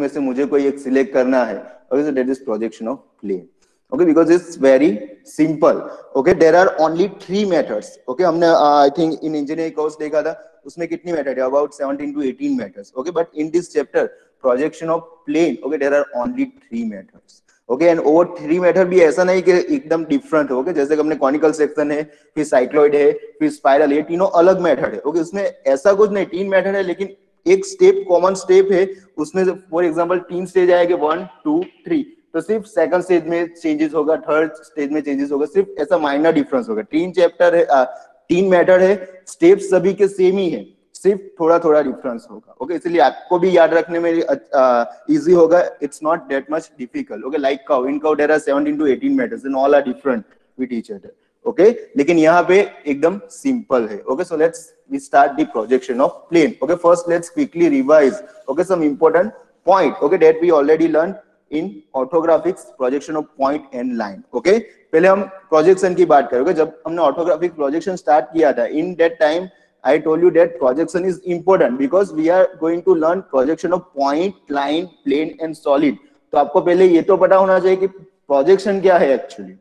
में से मुझे कोई एक सिलेक्ट करना है okay so that is projection of plane okay, because it's very simple. Okay, there are only three methods okay, हमने i think in engineering course देखा था, उसमें कितनी मेथड है? About 17 to 18 methods okay but in this chapter projection of plane okay there are only three methods okay and our three method भी ऐसा नहीं कि एकदम डिफरेंट हो, okay? जैसे हमने कॉनिकल सेक्शन है, फिर साइक्लोइड है, फिर स्पाइरल ये तीनों अलग मेथड है। Okay okay? उसमें ऐसा कुछ नहीं, तीन मेथड है, लेकिन एक स्टेप कॉमन स्टेप है उसमें फॉर एग्जांपल तीन स्टेज आएँगे वन टू थ्री तो सिर्फ़ सेकंड स्टेज में चेंजेस होगा थर्ड स्टेज में चेंजेस होगा सिर्फ़ ऐसा माइनर डिफरेंस होगा। तीन चैप्टर है आ, तीन मेथड है स्टेप सभी के सेम ही है सिर्फ़ थोड़ा थोड़ा डिफरेंस होगा। ओके? इसलिए आपको भी याद रखने में इजी होगा it's not that much difficult okay like cow in cow there are 17 to 18 methods and all are different with each other okay लेकिन यहाँ पे एकदम सिंपल है. Okay so let's we start the projection of plane okay first let's quickly revise okay some important point okay that we already learn in orthographics projection of point and line okay पहले हम projection की बात करेंगे जब हमने orthographic projection start किया था in that time I told you that projection is important because we are going to learn projection of point, line, plane and solid. तो आपको पहले ये तो पता होना चाहिए कि प्रोजेक्शन क्या है actually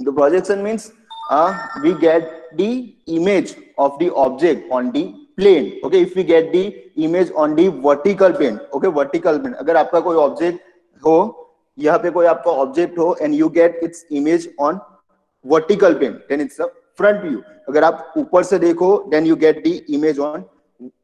okay the projection means we get the image of the object on the plane. Okay, if we get the image on the vertical plane. Okay, vertical plane. अगर आपका कोई ऑब्जेक्ट हो, यहाँ पे कोई आपका ऑब्जेक्ट हो and you get its image on vertical plane then it's a front view अगर आप ऊपर से देखो then you get the image on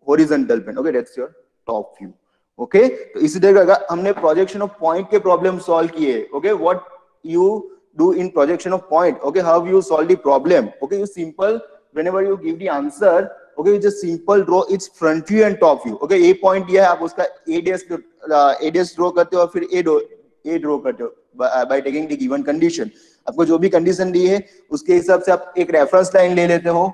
horizontal plane okay that's your top view okay तो इसी तरह हमने प्रोजेक्शन ऑफ़ पॉइंट के प्रॉब्लम सॉल्व किए. Okay what you do in projection of point okay how you solve the problem okay you simple whenever you give the answer okay you just simple draw its front view and top view okay a point दिया है आप उसका a dash a dash draw करते हो और फिर a a draw करते हो by taking the given condition आपको जो भी कंडीशन दी है उसके हिसाब से आप एक रेफरेंस लाइन ले लेते हो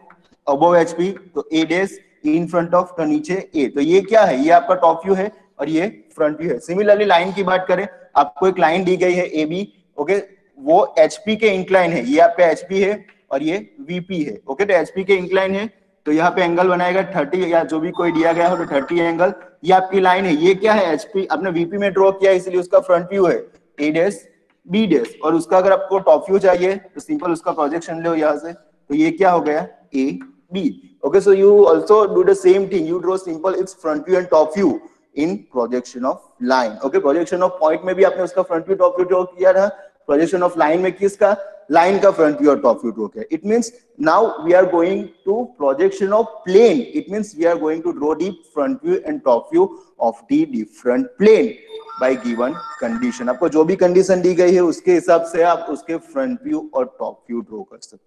अबोव एचपी तो A days in front of तो नीचे ए तो ये क्या है ये आपका टॉप व्यू है और ये फ्रंट व्यू है सिमिलरली लाइन की बात करें आपको एक लाइन दी गई है ए बी ओके वो एचपी के इंक्लाइन है, ये आपका एचपी है और ये वीपी है ओके तो एचपी के इंक्लाइन है तो यहाँ पे एंगल बनाएगा थर्टी या जो भी कोई दिया गया हो तो थर्टी एंगल ये आपकी लाइन है, ये क्या है एचपी आपने वीपी में ड्रॉ किया, इसलिए उसका फ्रंट व्यू है ए डेस बी डेस और उसका अगर आपको टॉप व्यू चाहिए तो सिंपल उसका प्रोजेक्शन लो यहाँ से तो ये क्या हो गया? A B okay? So you also do the same thing, you draw simple, its front view and top view in projection of line, okay? Projection of point में भी आपने उसका front view, top view draw किया था projection of line में किसका line का front view और टॉप व्यू ड्रो किया it means now we are going to projection of plane it means we are going to draw the front view and top view of the different plane by given condition आपको जो भी condition दी गई है उसके हिसाब से आप उसके फ्रंट व्यू और टॉप व्यू ड्रो कर सकते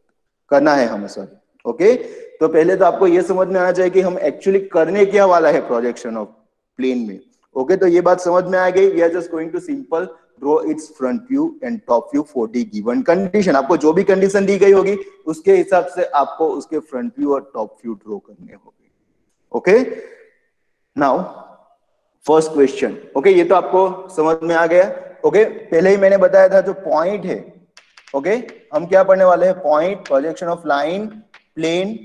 करना है हमें सॉरी ओके तो पहले तो आपको यह समझ में आना चाहिए कि हम एक्चुअली करने क्या वाला है प्रोजेक्शन ऑफ़ प्लेन में ओके okay, तो ये बात समझ में आ गई। We are just going to simple draw its front view and top view for the given condition आपको जो भी कंडीशन दी गई होगी, उसके हिसाब से आपको उसके फ्रंट व्यू और टॉप व्यू ड्रॉ करने होंगे। Okay now first question okay ये तो आपको समझ में आ गया। Okay okay? पहले ही मैंने बताया था जो पॉइंट है। Okay okay? हम क्या पढ़ने वाले हैं? Point projection of line plane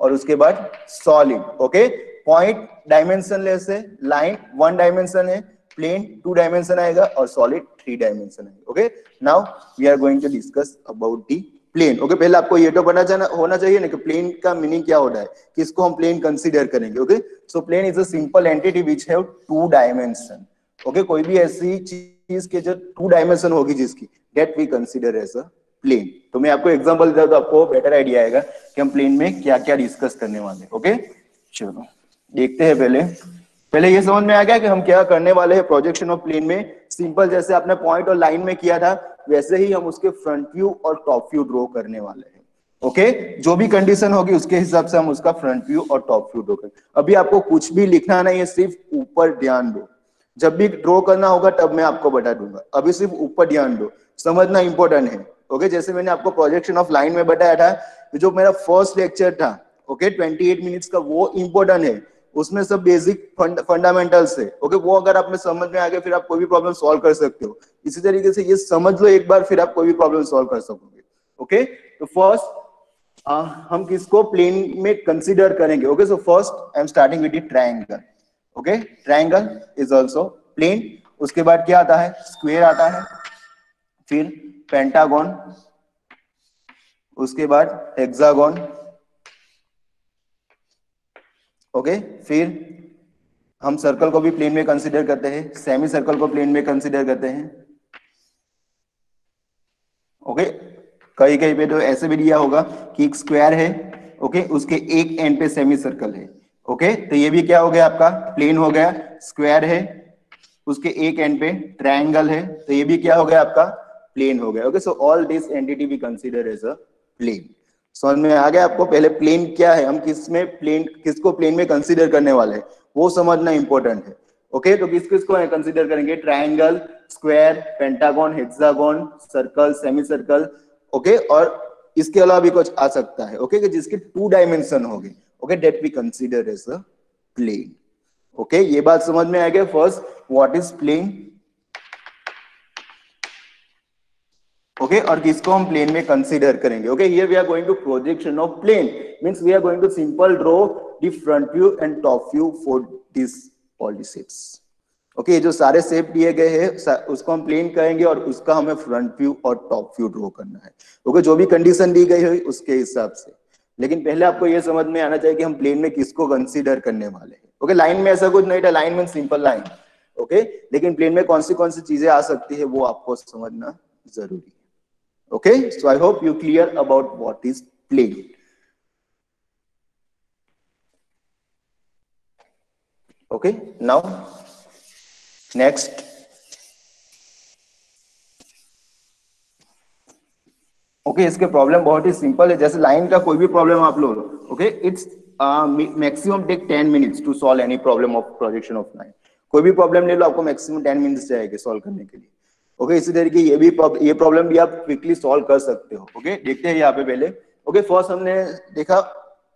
और उसके बाद solid okay point dimension less है लाइन वन डायमेंशन है। प्लेन टू डायमेंशन आएगा और सॉलिड थ्री डायमेंशन आएगा okay now we are going to discuss about the plane okay पहले आपको ये तो पता जाना होना चाहिए ना कि प्लेन का मीनिंग क्या होता है किसको हम प्लेन कंसीडर करेंगे okay so plane is a simple entity which have two dimension okay कोई भी ऐसी चीज़ के जो टू डायमेंशन होगी जिसकी that we consider as a plane तो मैं आपको एग्जांपल देता तो आपको बेटर आइडिया आएगा कि हम प्लेन में क्या क्या डिस्कस करने वाले ओके चलो, देखते हैं पहले। पहले ये समझ में आ गया कि हम क्या करने वाले हैं प्रोजेक्शन ऑफ़ प्लेन में। सिंपल जैसे आपने पॉइंट और लाइन में किया था, वैसे ही हम उसके फ्रंट व्यू और टॉप व्यू ड्रॉ करने वाले हैं। Okay okay? जो भी कंडीशन होगी, उसके हिसाब से हम उसका फ्रंट व्यू और टॉप व्यू ड्रॉ करें अभी आपको कुछ भी लिखना नहीं है, सिर्फ़ ऊपर ध्यान दो। जब भी ड्रॉ करना होगा, तब मैं आपको बता दूँगा। अभी सिर्फ़ ऊपर ध्यान दो। समझना इंपॉर्टेंट है। Okay okay? जैसे मैंने आपको प्रोजेक्शन ऑफ़ लाइन में बताया था, जो मेरा फ़र्स्ट लेक्चर था ओके ट्वेंटी एट मिनट्स का वो इंपॉर्टेंट है। उसमें सब बेसिक फंडामेंटल्स है। ओके वो अगर आप में समझ में आ गया, फिर आप कोई भी प्रॉब्लम सॉल्व कर सकते हो। इसी तरीके से ये समझ लो एक बार, फिर आप कोई भी प्रॉब्लम सॉल्व कर सकोगे। ओके तो फ़र्स्ट हम किसको प्लेन में कंसीडर करेंगे? Okay so first I am starting with triangle okay triangle is also plane उसके बाद क्या आता है? स्क्वेयर आता है। फिर पेंटागन उसके बाद हेक्सागन ओके फिर हम सर्कल को भी प्लेन में कंसिडर करते हैं सेमी सर्कल को प्लेन में कंसिडर करते हैं। ओके कहीं कहीं पे तो ऐसे भी दिया होगा कि एक स्क्वायर है ओके उसके एक एंड पे सेमी सर्कल है। ओके तो ये भी क्या हो गया आपका? प्लेन हो गया स्क्वायर है, उसके एक एंड पे ट्रायंगल है तो ये भी क्या हो गया आपका? प्लेन हो गया। Okay so all this entity we consider as a plane समझ में आ गया आपको? पहले प्लेन क्या है? हम किसमें प्लेन किसको प्लेन में कंसीडर करने वाले हैं? वो समझना इंपॉर्टेंट है। ओके तो किस किस को कंसीडर करेंगे? Triangle square pentagon hexagon circle semi circle okay और इसके अलावा भी कुछ आ सकता है। Okay okay? जिसके टू डायमेंशन हो गए okay that we consider as a plane okay ये बात समझ में आ गया। First what is plane okay okay, और किसको हम प्लेन में कंसीडर करेंगे? Okay here we are going to projection of plane means we are going to simple draw the front view and top view for this all shapes okay जो सारे shape दिए गए हैं उसको हम प्लेन कहेंगे और उसका हमें फ्रंट व्यू और टॉप व्यू ड्रॉ करना है। ओके okay, जो भी कंडीशन दी गई है उसके हिसाब से। लेकिन पहले आपको ये समझ में आना चाहिए कि हम प्लेन में किसको कंसीडर करने वाले हैं। ओके लाइन में ऐसा कुछ नहीं था। लाइन में सिंपल लाइन ओके लेकिन प्लेन में कौन सी कौन सी चीज़ें आ सकती है वो आपको समझना ज़रूरी है। Okay, so I hope you clear about what is plane. Okay, now next. Okay okay, इसके प्रॉब्लम बहुत ही सिंपल है जैसे लाइन का कोई भी प्रॉब्लम आप लो okay it's maximum take ten minutes to solve any problem of projection of line कोई भी प्रॉब्लम ले लो आपको मैक्सिमम टेन मिनट्स जाएँगे सॉल्व करने के लिए ओके इसी तरीके ये भी ये प्रॉब्लम भी आप क्विकली सॉल्व कर सकते हो। ओके देखते हैं यहाँ पे पहले। ओके फ़र्स्ट हमने देखा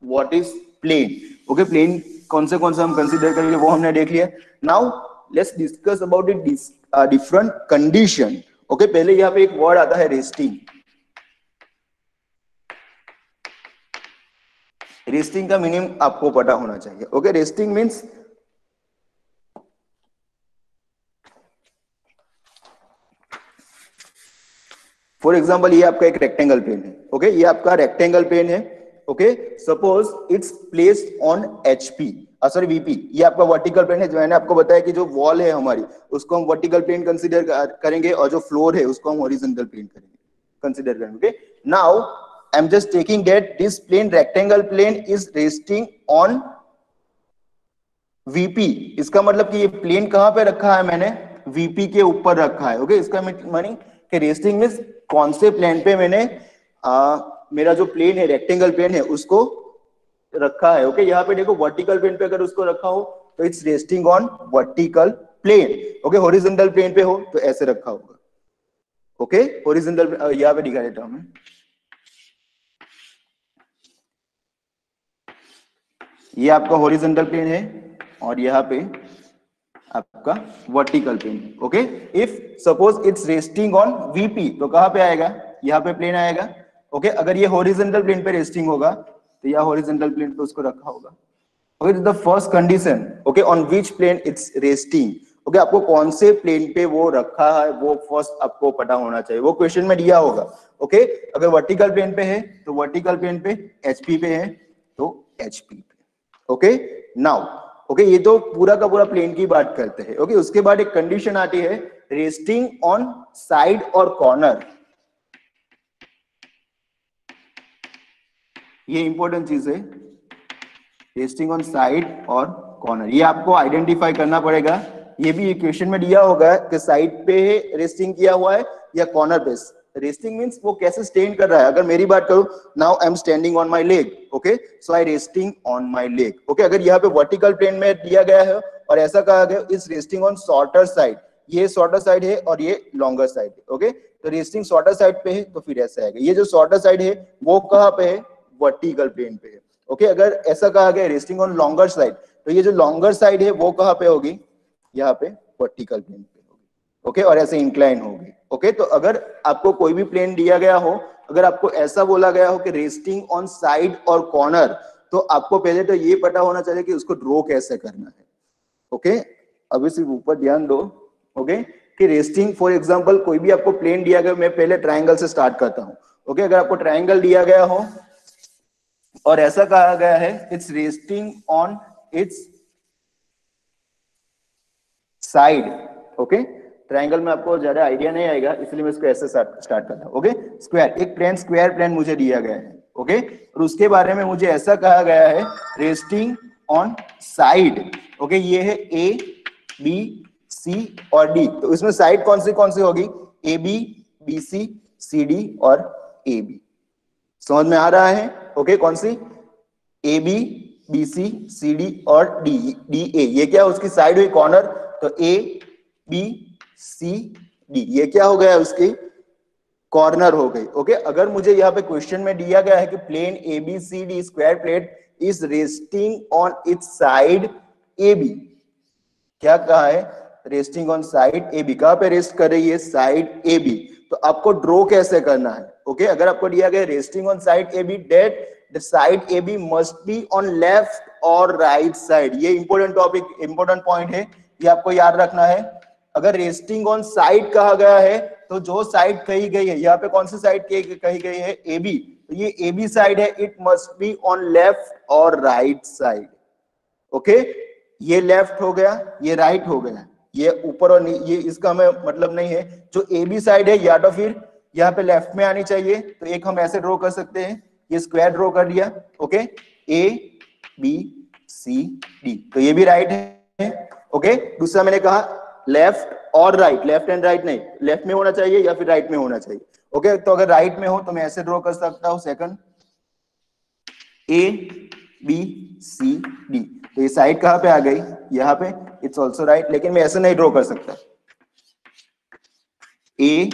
what is plane okay plane कौन से कौन से हम कंसीडर करेंगे, वो हमने देख लिया। Now let's discuss about it different condition okay पहले यहाँ पे एक वर्ड आता है रेस्टिंग रेस्टिंग का मीनिंग आपको पता होना चाहिए। Okay resting means for example ये आपका एक रेक्टेंगल पेन है ओके okay? ये आपका रेक्टेंगल पेन है okay suppose it's placed on HP sorry VP ये आपका वर्टिकल प्लेन है, जो मैंने आपको बताया कि जो वॉल है हमारी, उसको हम वर्टिकल प्लेन कंसिडर करेंगे और जो फ्लोर है, उसको हम हॉरिजॉन्टल प्लेन करेंगे कंसिडर करेंगे now I am just taking that this plane rectangle plane is resting on VP इसका मतलब कि ये प्लेन कहाँ पे रखा है मैंने? वीपी के ऊपर रखा है ओके okay? इसका मीनिंग रेस्टिंग मीन कौन से प्लेन पे मैंने आ, मेरा जो प्लेन है रेक्टेंगल प्लेन है उसको रखा है ओके यहाँ पे देखो वर्टिकल प्लेन पे अगर उसको रखा हो तो it's resting on vertical plane okay horizontal plane पे हो तो ऐसे रखा होगा ओके हॉरिजॉन्टल यहाँ पे दिखा देता हूँ मैं। ये आपका हॉरिजॉन्टल प्लेन है और यहाँ पे आपका vertical plane okay if suppose it's resting on VP तो कहाँ पे आएगा? यहाँ पे प्लेन आएगा ओके okay? अगर ये हॉरिजॉन्टल प्लेन पे रेस्टिंग होगा तो यह हॉरिजॉन्टल प्लेन पे उसको रखा होगा। Okay the first condition okay on which plane it's resting okay आपको कौन से प्लेन पे वो रखा है, वो फ़र्स्ट आपको पता होना चाहिए। वो क्वेश्चन में दिया होगा ओके okay? अगर वर्टिकल प्लेन पे है तो वर्टिकल प्लेन पे एचपी पे है तो एचपी पे ओके नाउ ओके ये तो पूरा का पूरा प्लेन की बात करते हैं। ओके उसके बाद एक कंडीशन आती है रेस्टिंग ऑन साइड और कॉर्नर ये इंपॉर्टेंट चीज़ है। रेस्टिंग ऑन साइड और कॉर्नर ये आपको आइडेंटिफाई करना पड़ेगा। ये भी इक्वेशन में दिया होगा कि साइड पे रेस्टिंग किया हुआ है या कॉर्नर पे। रेस्टिंग मींस वो कैसे स्टैंड कर रहा है? अगर मेरी बात करूँ now I am standing on my leg okay so I resting on my leg okay अगर यहाँ पे वर्टिकल प्लेन में दिया गया है और ऐसा कहा गया is resting on shorter side ये शॉर्टर साइड है और ये लॉन्गर साइड ओके तो रेस्टिंग शॉर्टर साइड पे है तो फिर ऐसा आएगा। ये जो शॉर्टर साइड है, वो कहाँ पे है? वर्टिकल प्लेन पे है ओके अगर ऐसा कहा गया रेस्टिंग ऑन लॉन्गर साइड तो ये जो लॉन्गर साइड है, वो कहाँ पे होगी? यहाँ पे वर्टिकल प्लेन ओके और ऐसे इंक्लाइन होगी। ओके तो अगर आपको कोई भी प्लेन दिया गया हो, अगर आपको ऐसा बोला गया हो कि रेस्टिंग ऑन साइड और कॉर्नर तो आपको पहले तो ये पता होना चाहिए कि उसको ड्रॉ कैसे करना है। ओके अभी सिर्फ़ ऊपर ध्यान दो। ओके कि रेस्टिंग फॉर एग्जांपल कोई भी आपको प्लेन दिया गया, मैं पहले ट्राइंगल से स्टार्ट करता हूँ। ओके अगर आपको ट्राइंगल दिया गया हो, और ऐसा कहा गया है it's resting on its side okay triangle में आपको ज़्यादा आइडिया नहीं आएगा, इसलिए मैं इसको ऐसे स्टार्ट करता हूँ, ओके? स्क्वायर, एक प्लेन, स्क्वायर प्लेन मुझे दिया गया है, ओके? और उसके बारे में मुझे ऐसा कहा गया है, रेस्टिंग ऑन साइड, ओके? ये है ए बी सी और डी तो इसमें साइड कौन सी कौन सी होगी? A B B C C D और ए बी समझ में आ रहा है? ओके कौन सी A B B C C D और डी डी ए ये क्या उसकी साइड हुई कॉर्नर तो ए बी सी, डी, ये क्या हो गया उसकी? कॉर्नर हो गई। ओके अगर मुझे यहाँ पे क्वेश्चन में दिया गया है कि plane A B C D square plate is resting on its side A B क्या कहा है? Resting on side A B कहाँ पे रेस्ट कर रही है? साइड ए बी तो आपको ड्रॉ कैसे करना है? Okay okay? अगर आपको दिया गया resting on side A B that the side A B must be on left और राइट साइड ये इंपॉर्टेंट टॉपिक इंपॉर्टेंट पॉइंट है। ये आपको याद रखना है। अगर रेस्टिंग ऑन साइड कहा गया है तो जो साइड कही गई है, यहाँ पे कौन सी साइड कही गई है? ए बी तो ये ए बी साइड है it must be on left और राइट साइड ओके ये लेफ़्ट हो गया, ये राइट right हो गया. ये ऊपर और ये इसका हमें मतलब नहीं है. जो ए बी साइड है, या तो फिर यहाँ पे लेफ़्ट में आनी चाहिए तो एक हम ऐसे ड्रॉ कर सकते हैं. ये स्क्वायर ड्रॉ कर दिया okay A B C D तो ये भी राइट है ओके दूसरा मैंने कहा लेफ़्ट और राइट लेफ़्ट एंड राइट नहीं लेफ़्ट में होना चाहिए या फिर राइट में होना चाहिए? Okay okay? तो अगर राइट में हो तो मैं ऐसे ड्रॉ कर सकता हूँ second A B C D तो ये साइड कहाँ पे आ गई? यहाँ पे इट्स ऑल्सो राइट लेकिन मैं ऐसे नहीं ड्रॉ कर सकता। A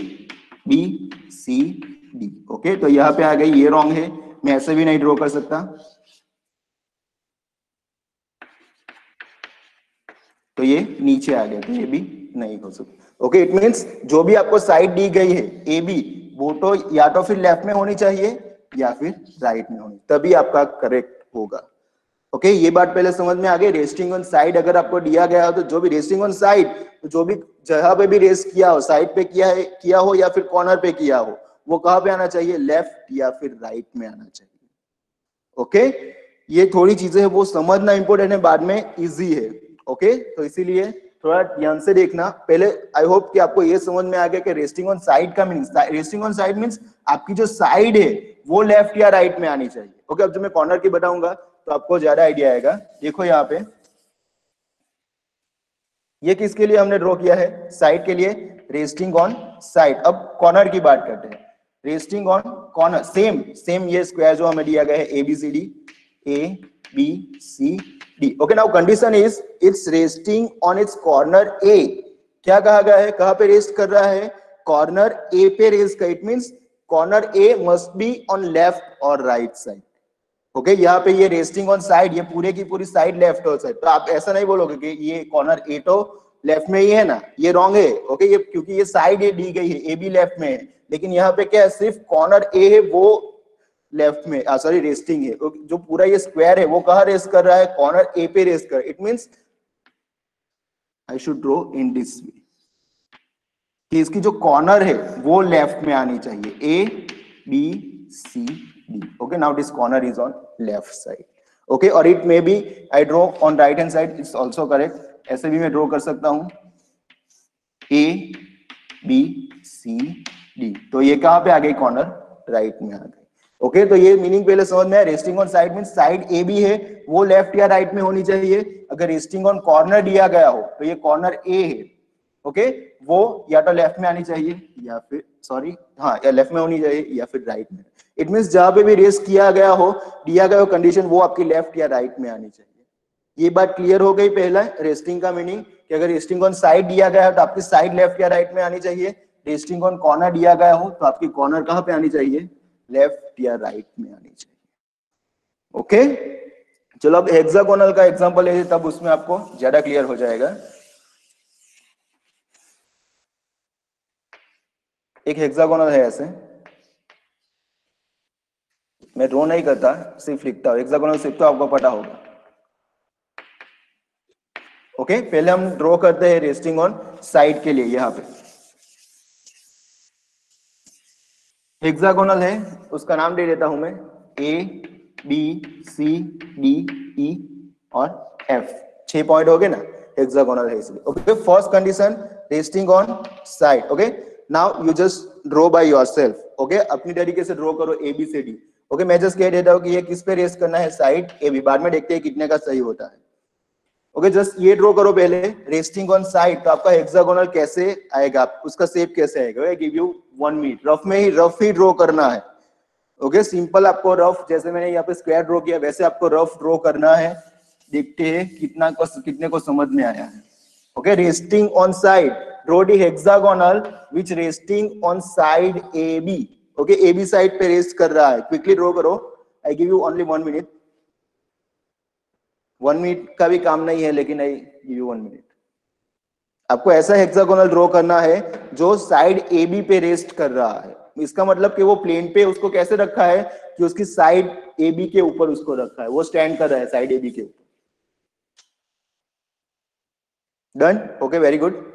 B C D okay तो यहाँ पे आ गई, ये रॉन्ग है, मैं ऐसे भी नहीं ड्रॉ कर सकता। तो ये नीचे आ गया तो ये भी नहीं हो सकता। ओके इट मींस जो भी आपको साइड दी गई है ए बी वो तो या तो फिर लेफ़्ट में होनी चाहिए या फिर राइट में होनी। तभी आपका करेक्ट होगा। ओके okay, ये बात पहले समझ में आ गई। रेस्टिंग ऑन साइड अगर आपको दिया गया हो तो जो भी रेस्टिंग ऑन साइड तो जो भी जगह पे भी रेस्ट किया हो साइड पे किया है किया हो या फिर कॉर्नर पे किया हो वो कहाँ पे आना चाहिए? लेफ़्ट या फिर राइट में आना चाहिए। Okay okay? ये थोड़ी चीज़ें है वो समझना इंपोर्टेंट है बाद में इजी है। ओके तो इसीलिए थोड़ा ध्यान से देखना। पहले आई होप कि आपको ये समझ में आ गया कि रेस्टिंग ऑन साइड का meaning resting on side means आपकी जो साइड है, वो लेफ़्ट या राइट में आनी चाहिए। ओके अब जो मैं कॉर्नर की बताऊँगा तो आपको ज़्यादा आइडिया आएगा। देखो यहाँ पे। ये किसके लिए हमने ड्रॉ किया है? साइड के लिए रेस्टिंग ऑन साइड अब कॉर्नर की बात करते हैं। Resting on corner same same ये स्क्वायर जो हमें दिया गया है A B C D A B C D okay now condition is it's resting on its corner A क्या कहा गया है? कहाँ पे रेस्ट कर रहा है? कॉर्नर ए पे रेस्ट कर it means corner A must be on left और राइट साइड ओके यहाँ पे ये रेस्टिंग ऑन साइड ये पूरे की पूरी साइड लेफ़्ट और साइड तो आप ऐसा नहीं बोलोगे कि ये कॉर्नर ए तो लेफ़्ट में ही है ना? ये रॉन्ग है. ओके ये क्योंकि ये साइड ए दी गई है ए भी लेफ़्ट में है. लेकिन यहाँ पे क्या है? सिर्फ़ कॉर्नर ए है, वो लेफ़्ट में सॉरी रेस्टिंग है। जो पूरा ये स्क्वायर है, वो कहा रेस्ट कर रहा है? कॉर्नर ए पे रेस्ट कर। It means I should draw in this way कि इसकी जो कॉर्नर है, वो लेफ़्ट में आनी चाहिए। A B C D okay now this corner is on left side okay और it may be I draw on right hand side it's also correct ऐसे भी मैं ड्रॉ कर सकता हूँ। ए बी सी डी तो ये कहाँ पे आ गई? कॉर्नर राइट में आ गई। ओके तो ये मीनिंग पहले समझ में resting on side mean side A B है, वो लेफ़्ट या राइट में होनी चाहिए। अगर रेस्टिंग ऑन कॉर्नर दिया गया हो तो ये कॉर्नर ए है। ओके? वो या तो लेफ़्ट में आनी चाहिए, या फिर सॉरी हाँ या लेफ़्ट में होनी चाहिए, या फिर राइट में। इट मीन जहाँ पे भी रेस किया गया हो, दिया गया हो कंडीशन वो आपकी लेफ़्ट या राइट में आनी चाहिए। ये बात क्लियर हो गई पहला रेस्टिंग का मीनिंग कि अगर रेस्टिंग ऑन साइड दिया गया हो तो आपकी साइड लेफ़्ट या राइट में आनी चाहिए। रेस्टिंग ऑन कॉर्नर दिया गया हो तो आपकी कॉर्नर कहाँ पे आनी चाहिए? लेफ़्ट या राइट में आनी चाहिए। ओके? चलो अब हेक्सागोनल का एग्जांपल है तब उसमें आपको ज़्यादा क्लियर हो जाएगा। एक हेक्सागोनल है ऐसे। मैं ड्रॉ नहीं करता, सिर्फ़ लिखता हूँ। हेक्सागोनल सिर्फ़ तो आपको पता होगा। ओके? पहले हम ड्रॉ करते हैं रेस्टिंग ऑन साइड के लिए, यहाँ पे। हेक्सागोनल है, उसका नाम दे देता हूँ मैं ए बी सी डी ई और एफ़ छह पॉइंट हो गए ना हेक्सागोनल है इसलिए। Okay first condition resting on side okay now you just draw by yourself okay अपनी तरीके से ड्रॉ करो A B C D okay मैं जस्ट कह देता हूँ कि ये किस पे रेस्ट करना है साइड ए बी बाद में देखते हैं कितने का सही होता है। ओके जस्ट ये ड्रॉ करो पहले रेस्टिंग ऑन साइड तो आपका हेक्सागोनल कैसे आएगा? उसका शेप कैसे आएगा? Give you one minute rough में ही रफ ही ड्रॉ करना है। ओके okay, सिंपल आपको रफ जैसे मैंने यहाँ पे स्क्वायर ड्रॉ किया वैसे आपको रफ ड्रॉ करना है। देखते हैं कितना को कितने को समझ में आया है। Okay resting on side draw hexagonal which resting on side A B okay A B side पे रेस्ट कर रहा है। क्विकली ड्रॉ करो। I give you only one minute one minute का भी काम नहीं है, लेकिन I give you one minute आपको ऐसा हेक्सागोनल ड्रॉ करना है, जो साइड ए बी पे रेस्ट कर रहा है। इसका मतलब कि वो प्लेन पे उसको कैसे रखा है, कि उसकी साइड ए बी के ऊपर उसको रखा है। वो स्टैंड कर रहा है साइड ए बी के ऊपर। Done okay very good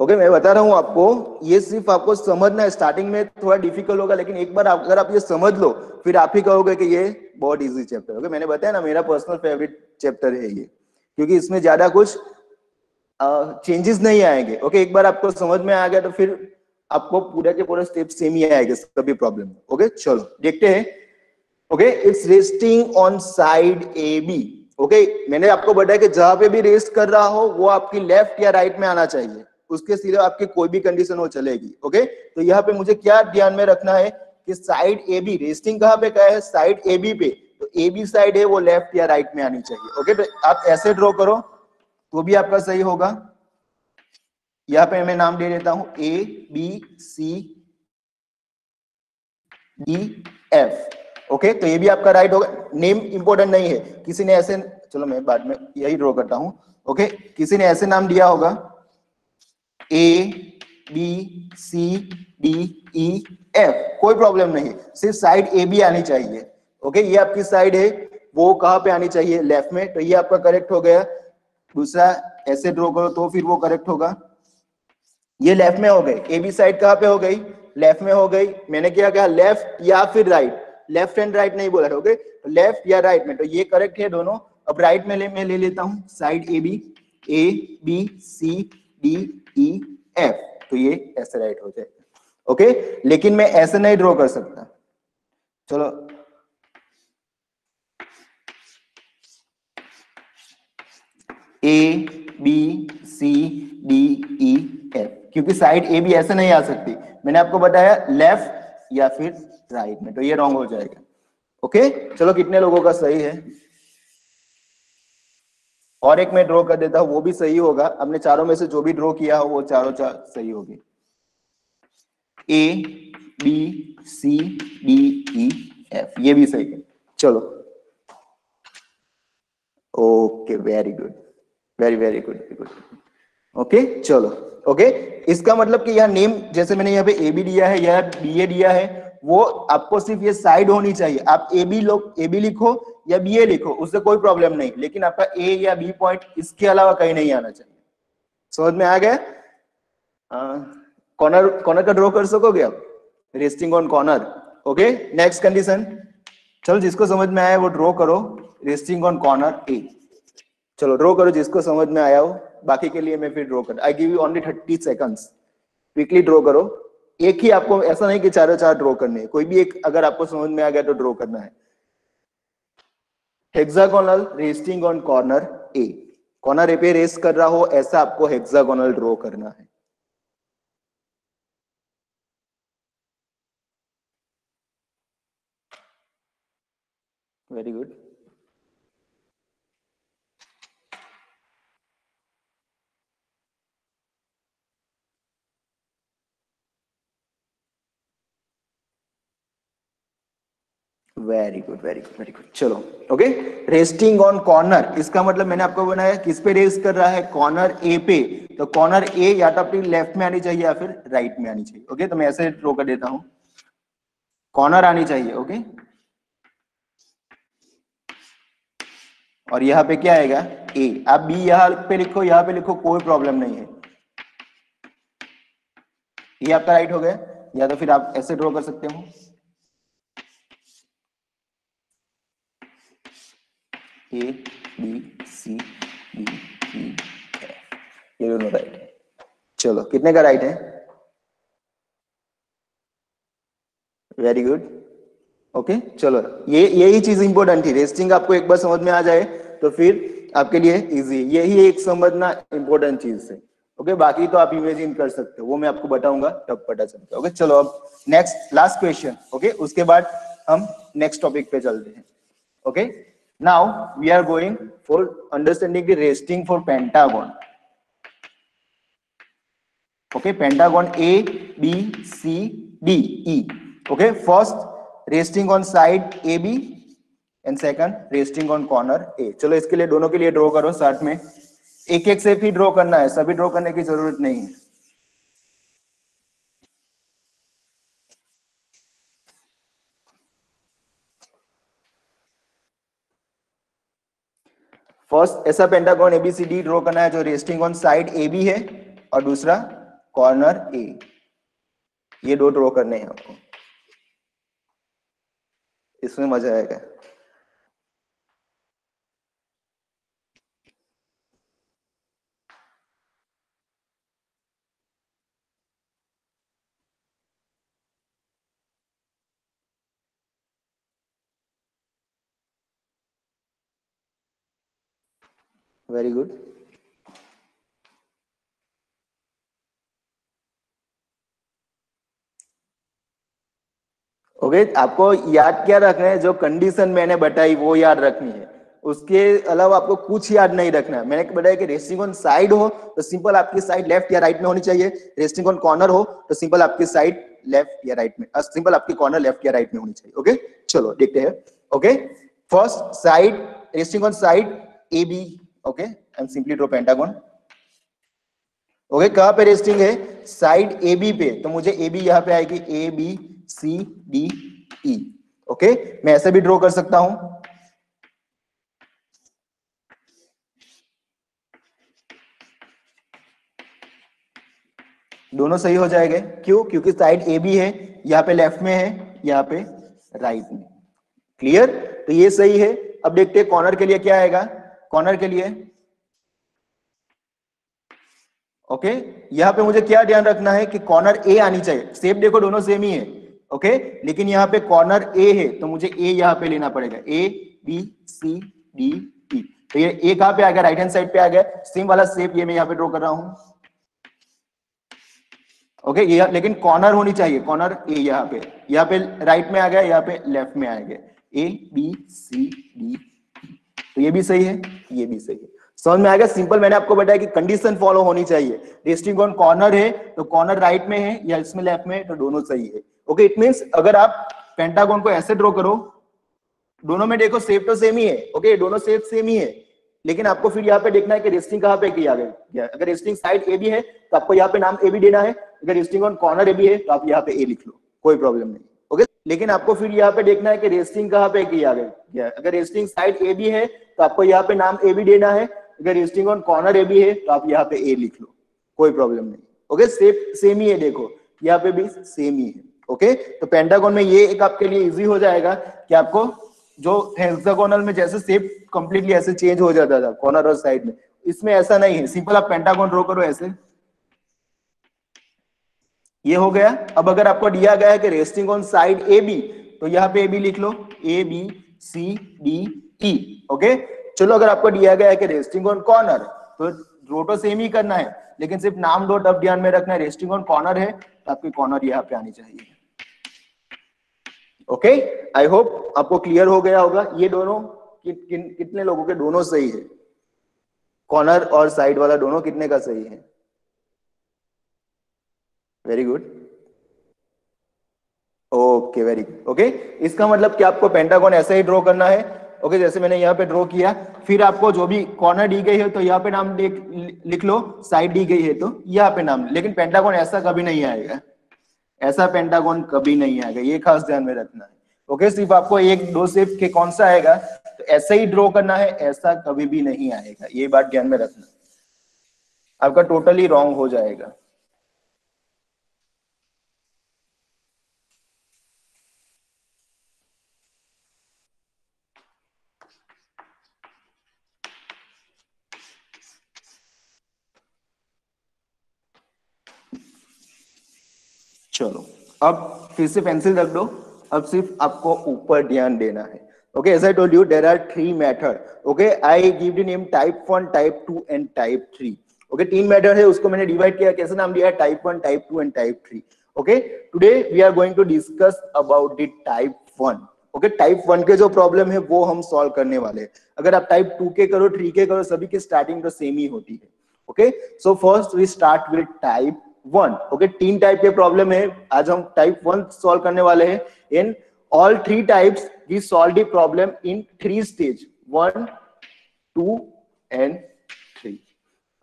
okay मैं बता रहा हूँ आपको ये सिर्फ़ आपको समझना है। स्टार्टिंग में थोड़ा डिफ़िकल्ट होगा लेकिन एक बार आप, अगर आप ये समझ लो फिर आप ही कहोगे कि ये बहुत इजी चैप्टर ओके मैंने बताया ना मेरा पर्सनल फेवरेट चैप्टर है ये। क्योंकि इसमें ज़्यादा कुछ चेंजेस नहीं आएँगे। ओके एक बार आपको समझ में आ गया तो फिर आपको पूरा के पूरा स्टेप सेम ही आएगा सभी प्रॉब्लम ओके चलो देखते हैं। Okay it's resting on side A B okay मैंने आपको बताया कि जहाँ पे भी रेस्ट कर रहा हो वो आपकी लेफ़्ट या राइट में आना चाहिए। उसके सीधे आपकी कोई भी कंडीशन हो चलेगी ओके तो यहाँ पे मुझे क्या ध्यान में रखना है कि साइड ए बी रेस्टिंग कहाँ पे क्या है? साइड ए बी पे। तो ए बी साइड है, वो लेफ़्ट या राइट में आनी चाहिए ओके तो आप ऐसे ड्रॉ करो तो भी आपका सही होगा। यहाँ पे मैं नाम दे देता हूँ A B C D F okay तो ये भी आपका राइट होगा। नेम इंपॉर्टेंट नहीं है। किसी ने ऐसे, चलो मैं बाद में यही ड्रॉ करता हूँ ओके किसी ने ऐसे नाम दिया होगा A B C D E F कोई प्रॉब्लम नहीं। सिर्फ़ साइड ए बी आनी चाहिए। ओके ये आपकी साइड है। वो कहाँ पे आनी चाहिए? लेफ़्ट में। तो ये आपका करेक्ट हो गया। दूसरा, ऐसे ड्रॉ करो तो फिर वो करेक्ट होगा। ये लेफ़्ट में हो गई ए बी साइड कहाँ पे हो गई? लेफ़्ट में हो गई। मैंने क्या कहा? लेफ़्ट या फिर राइट लेफ़्ट एंड राइट नहीं बोला ओके तो लेफ़्ट या राइट में। तो ये करेक्ट है दोनों। अब राइट में ले, मैं ले लेता हूँ। Side A B A B C D E F तो ये ऐसे राइट हो जाएगा। ओके लेकिन मैं ऐसे नहीं ड्रॉ कर सकता। चलो। A B C D E F क्योंकि साइड ए भी ऐसे नहीं आ सकती। मैंने आपको बताया लेफ़्ट या फिर राइट में तो ये रॉन्ग हो जाएगा। ओके चलो, कितने लोगों का सही है? और एक मैं ड्रॉ कर देता हूँ, वो भी सही होगा। अपने चारों में से जो भी ड्रॉ किया हो, वो चारों चार सही होगी। A B C D E F ये भी सही है। चलो। Okay very good very very good good okay चलो। ओके? इसका मतलब कि यह नेम जैसे मैंने यहाँ पे ए बी दिया है या बी ए दिया है, वो आपको सिर्फ़ ये साइड होनी चाहिए। आप ए बी लोग ए बी लिखो या बी ए लिखो, उससे कोई प्रॉब्लम नहीं। लेकिन आपका ए या बी पॉइंट इसके अलावा कहीं नहीं आना चाहिए। समझ में आ गया? कॉर्नर कॉर्नर का ड्रॉ कर सकोगे आप? Resting on corner okay next condition चलो, जिसको समझ में आया वो ड्रॉ करो। रेस्टिंग ऑन कॉर्नर ए चलो ड्रॉ करो, जिसको समझ में आया हो। बाकी के लिए मैं फिर ड्रॉ कर I give you only thirty seconds quickly draw करो। एक ही आपको ऐसा नहीं कि चारों चार ड्रॉ करने कोई भी एक, अगर आपको समझ में आ गया तो ड्रॉ करना है। Hexagonal resting on corner A corner A पे रेस कर रहा हो, ऐसा आपको हेक्सागोनल ड्रॉ करना है। Very good very good very good very good चलो ओके रेस्टिंग ऑन कॉर्नर इसका मतलब मैंने आपको बनाया किस पे रेस्ट कर रहा है? कॉर्नर ए पे. तो कॉर्नर ए या तो अपनी लेफ़्ट में आनी चाहिए या फिर राइट में आनी चाहिए ओके तो मैं ऐसे ड्रॉ कर देता हूँ. कॉर्नर आनी चाहिए ओके और यहाँ पे क्या आएगा? ए आप बी यहाँ पे लिखो, यहाँ पे लिखो, कोई प्रॉब्लम नहीं है. ये आपका राइट हो गया. या तो फिर आप ऐसे ड्रॉ कर सकते हो. ए बी सी डी ई ये दोनों राइट है। चलो कितने का राइट है? वेरी गुड ओके चलो ये यही चीज़ इंपॉर्टेंट थी। रेस्टिंग आपको एक बार समझ में आ जाए तो फिर आपके लिए इजी यही एक समझना इंपॉर्टेंट चीज़ है। ओके okay, बाकी तो आप इमेजिन कर सकते हो। वो मैं आपको बताऊँगा तब पता चलता है। ओके चलो अब नेक्स्ट लास्ट क्वेश्चन ओके उसके बाद हम नेक्स्ट टॉपिक पे चलते हैं। Okay we are going for understanding the resting for pentagon okay pentagon A B C D E okay first resting on side A B and second resting on corner A चलो, इसके लिए दोनों के लिए draw करो साथ में। एक एक से भी ड्रॉ करना है, सभी ड्रॉ करने की ज़रूरत नहीं है। फ़र्स्ट ऐसा पेंटागॉन एबीसीडी ड्रॉ करना है जो resting on side A B है और दूसरा कॉर्नर ए ये दो ड्रॉ करने हैं आपको। इसमें मज़ा आएगा। वेरी गुड ओके okay, आपको याद क्या रखना है? जो कंडीशन मैंने बताई वो याद रखनी है। उसके अलावा आपको कुछ याद नहीं रखना है। मैंने बताया कि रेस्टिंग ऑन साइड हो तो सिंपल आपकी साइड लेफ़्ट या राइट में होनी चाहिए। रेस्टिंग ऑन कॉर्नर हो तो सिंपल आपकी साइड लेफ़्ट या राइट में सिंपल आपकी कॉर्नर लेफ़्ट या राइट में होनी चाहिए। Okay okay? चलो देखते हैं। Okay first side resting on side A B okay and simply draw pentagon okay कहाँ पे रेस्टिंग है? साइड ए बी पे। तो मुझे ए बी यहाँ पे आएगी A B C D E okay मैं ऐसे भी ड्रॉ कर सकता हूँ। दोनों सही हो जाएँगे। क्यों? क्योंकि साइड ए बी है, यहाँ पे लेफ़्ट में है, यहाँ पे राइट में। क्लियर तो ये सही है। अब देखते हैं कॉर्नर के लिए क्या आएगा। कॉर्नर के लिए। ओके? यहाँ पे मुझे क्या ध्यान रखना है कि कॉर्नर ए आनी चाहिए। सेप देखो दोनों सेम ही है। ओके? लेकिन यहाँ पे कॉर्नर ए है तो मुझे ए यहाँ पे लेना पड़ेगा। ए बी सी डी ई तो ये ए कहाँ पे आ गया? राइट हैंड साइड पे आ गया। सेम वाला सेप ये मैं यहाँ पे ड्रॉ कर रहा हूँ। ओके? okay, ये लेकिन कॉर्नर होनी चाहिए। कॉर्नर ए यहाँ पे। यहाँ पे राइट में आ गया यहाँ पे लेफ़्ट में आ गया ए बी सी डी तो ये भी सही है, ये भी सही है। समझ में आ गया? सिंपल मैंने आपको बताया कि कंडीशन फॉलो होनी चाहिए। रेस्टिंग ऑन कॉर्नर है तो कॉर्नर राइट में है या इसमें लेफ़्ट में तो दोनों सही है। ओके इट मीन्स अगर आप पेंटागोन को ऐसे ड्रॉ करो, दोनों में देखो सेफ़ तो सेम ही है ओके दोनों सेफ़ सेम ही है। लेकिन आपको फिर यहाँ पे देखना है कि रेस्टिंग कहाँ पे किया गया अगर रेस्टिंग साइड ए भी है तो आपको यहाँ पे नाम ए भी देना है। अगर रेस्टिंग ऑन कॉर्नर ए भी है तो आप यहाँ पे ए लिख लो, कोई प्रॉब्लम नहीं। लेकिन आपको फिर यहाँ पे देखना है कि रेस्टिंग कहाँ पे किया गया अगर रेस्टिंग साइड ए भी है तो आपको यहाँ पे नाम ए भी देना है। अगर रेस्टिंग ऑन कॉर्नर ए भी है तो आप यहाँ पे ए लिख लो। कोई प्रॉब्लम नहीं। ओके सेम सेम ही है, देखो। यहाँ पे भी सेम ही है। ओके तो पेंटागोन में ये एक आपके लिए इजी हो जाएगा कि आपको जो हेक्सागोनल में जैसे शेप कंप्लीटली ऐसे चेंज हो जाता था कॉर्नर और साइड में। इसमें ऐसा नहीं है। सिंपल आप पेंटागोन ड्रॉ करो ऐसे। ये हो गया। अब अगर आपको दिया गया है कि resting on side A B तो यहाँ पे ए बी लिख लो। A B C D E okay चलो अगर आपको दिया गया है कि रेस्टिंग ऑन कॉर्नर तो रो तो सेम ही करना है लेकिन सिर्फ़ नाम डॉट अब ध्यान में रखना है। रेस्टिंग ऑन कॉर्नर है तो आपकी कॉर्नर यहाँ पे आनी चाहिए। ओके आई होप आपको क्लियर हो गया होगा। ये दोनों कि, कि, कितने लोगों के दोनों सही है? कॉर्नर और साइड वाला दोनों कितने का सही है? Very good okay very good okay इसका मतलब कि आपको पेंटागन ऐसा ही ड्रॉ करना है। ओके okay, जैसे मैंने यहाँ पे ड्रॉ किया। फिर आपको जो भी कॉर्नर दी गई है तो यहाँ पे नाम लिख लो। साइड दी गई है तो यहाँ पे नाम। लेकिन पेंटागन ऐसा कभी नहीं आएगा। ऐसा पेंटागन कभी नहीं आएगा। ये खास ध्यान में रखना है। ओके सिर्फ़ आपको एक दो सेप के कौन सा आएगा तो ऐसा ही ड्रॉ करना है। ऐसा कभी भी नहीं आएगा। ये बात ध्यान में रखना। आपका टोटली रॉन्ग हो जाएगा चलो अब फिर से पेंसिल रख दो। अब सिर्फ़ आपको ऊपर ध्यान देना है। Okay, as i told you, there are three method okay, i give the name type 1 type 2 and type 3 okay, तीन मेथड है, उसको मैंने डिवाइड किया, कैसे नाम दिया type 1 type 2 and type 3 okay today we are going to discuss about the type 1 okay type one के जो प्रॉब्लम है, वो हम सॉल्व करने वाले हैं। अगर आप टाइप टू के करो थ्री के करो, सभी की स्टार्टिंग तो सेम ही होती है। Okay so first we start with type one okay तीन टाइप के प्रॉब्लम है। आज हम टाइप वन सॉल्व करने वाले हैं। In all three types we solve the problem in three stage one two and three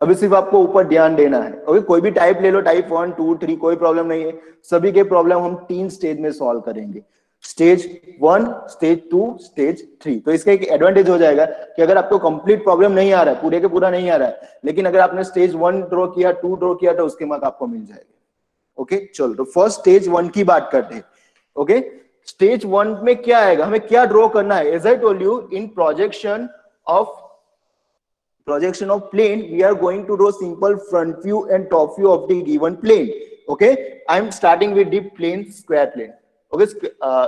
अभी सिर्फ़ आपको ऊपर ध्यान देना है ओके okay? कोई भी टाइप ले लो टाइप वन टू थ्री कोई प्रॉब्लम नहीं है। सभी के प्रॉब्लम हम तीन स्टेज में सॉल्व करेंगे। Stage one, stage two, stage three. तो इसका एक एडवांटेज हो जाएगा कि अगर आपको कंप्लीट प्रॉब्लम नहीं आ रहा है, पूरे के पूरा नहीं आ रहा है, लेकिन अगर आपने स्टेज वन ड्रॉ किया टू ड्रॉ किया तो उसके मार्क आपको मिल जाएगा। ओके चलो तो फ़र्स्ट स्टेज वन की बात करते हैं। ओके स्टेज वन में क्या आएगा? हमें क्या ड्रॉ करना है? As I told you in projection of projection of plane, we are going to draw simple front view and top view of the given plane. Okay? I'm starting with the plane, square plane. Okay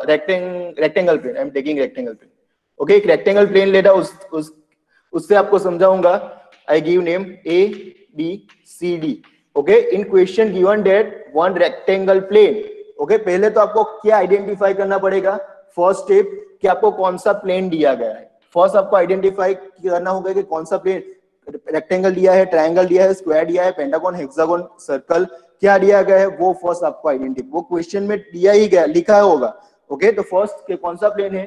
rectangle rectangle plane I am taking rectangle plane okay एक rectangle plane लेना उस उस, उससे आपको समझाऊँगा। I give name A B C D okay in question given that one rectangle plane okay पहले तो आपको क्या आइडेंटिफाई करना पड़ेगा? फ़र्स्ट स्टेप कि आपको कौन सा प्लेन दिया गया है। फ़र्स्ट आपको आइडेंटिफाई करना होगा कि कौन सा प्लेन रेक्टेंगल दिया है ट्रायंगल दिया है स्क्वायर दिया है पेंटागन हेक्सागन सर्कल क्या दिया गया है? वो फ़र्स्ट आपको आइडेंटिटी वो क्वेश्चन में दिया ही गया, लिखा होगा। ओके तो फ़र्स्ट कौन सा प्लेन है?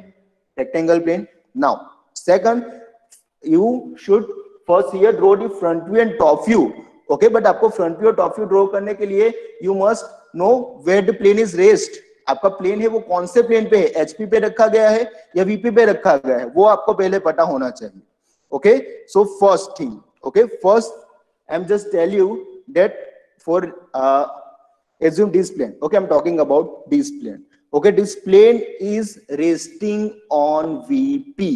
Rectangle plane now second you should first here draw the front view and top view okay but आपको फ्रंट व्यू और टॉप व्यू ड्रॉ करने के लिए you must know the plane is rest आपका plane है, वो कौन से प्लेन पे है? एचपी पे रखा गया है या वीपी पे रखा गया है? वो आपको पहले पता होना चाहिए। Okay so first thing okay first I am just tell you that for uh, assume this plane okay i'm talking about this plane okay this plane is resting on vp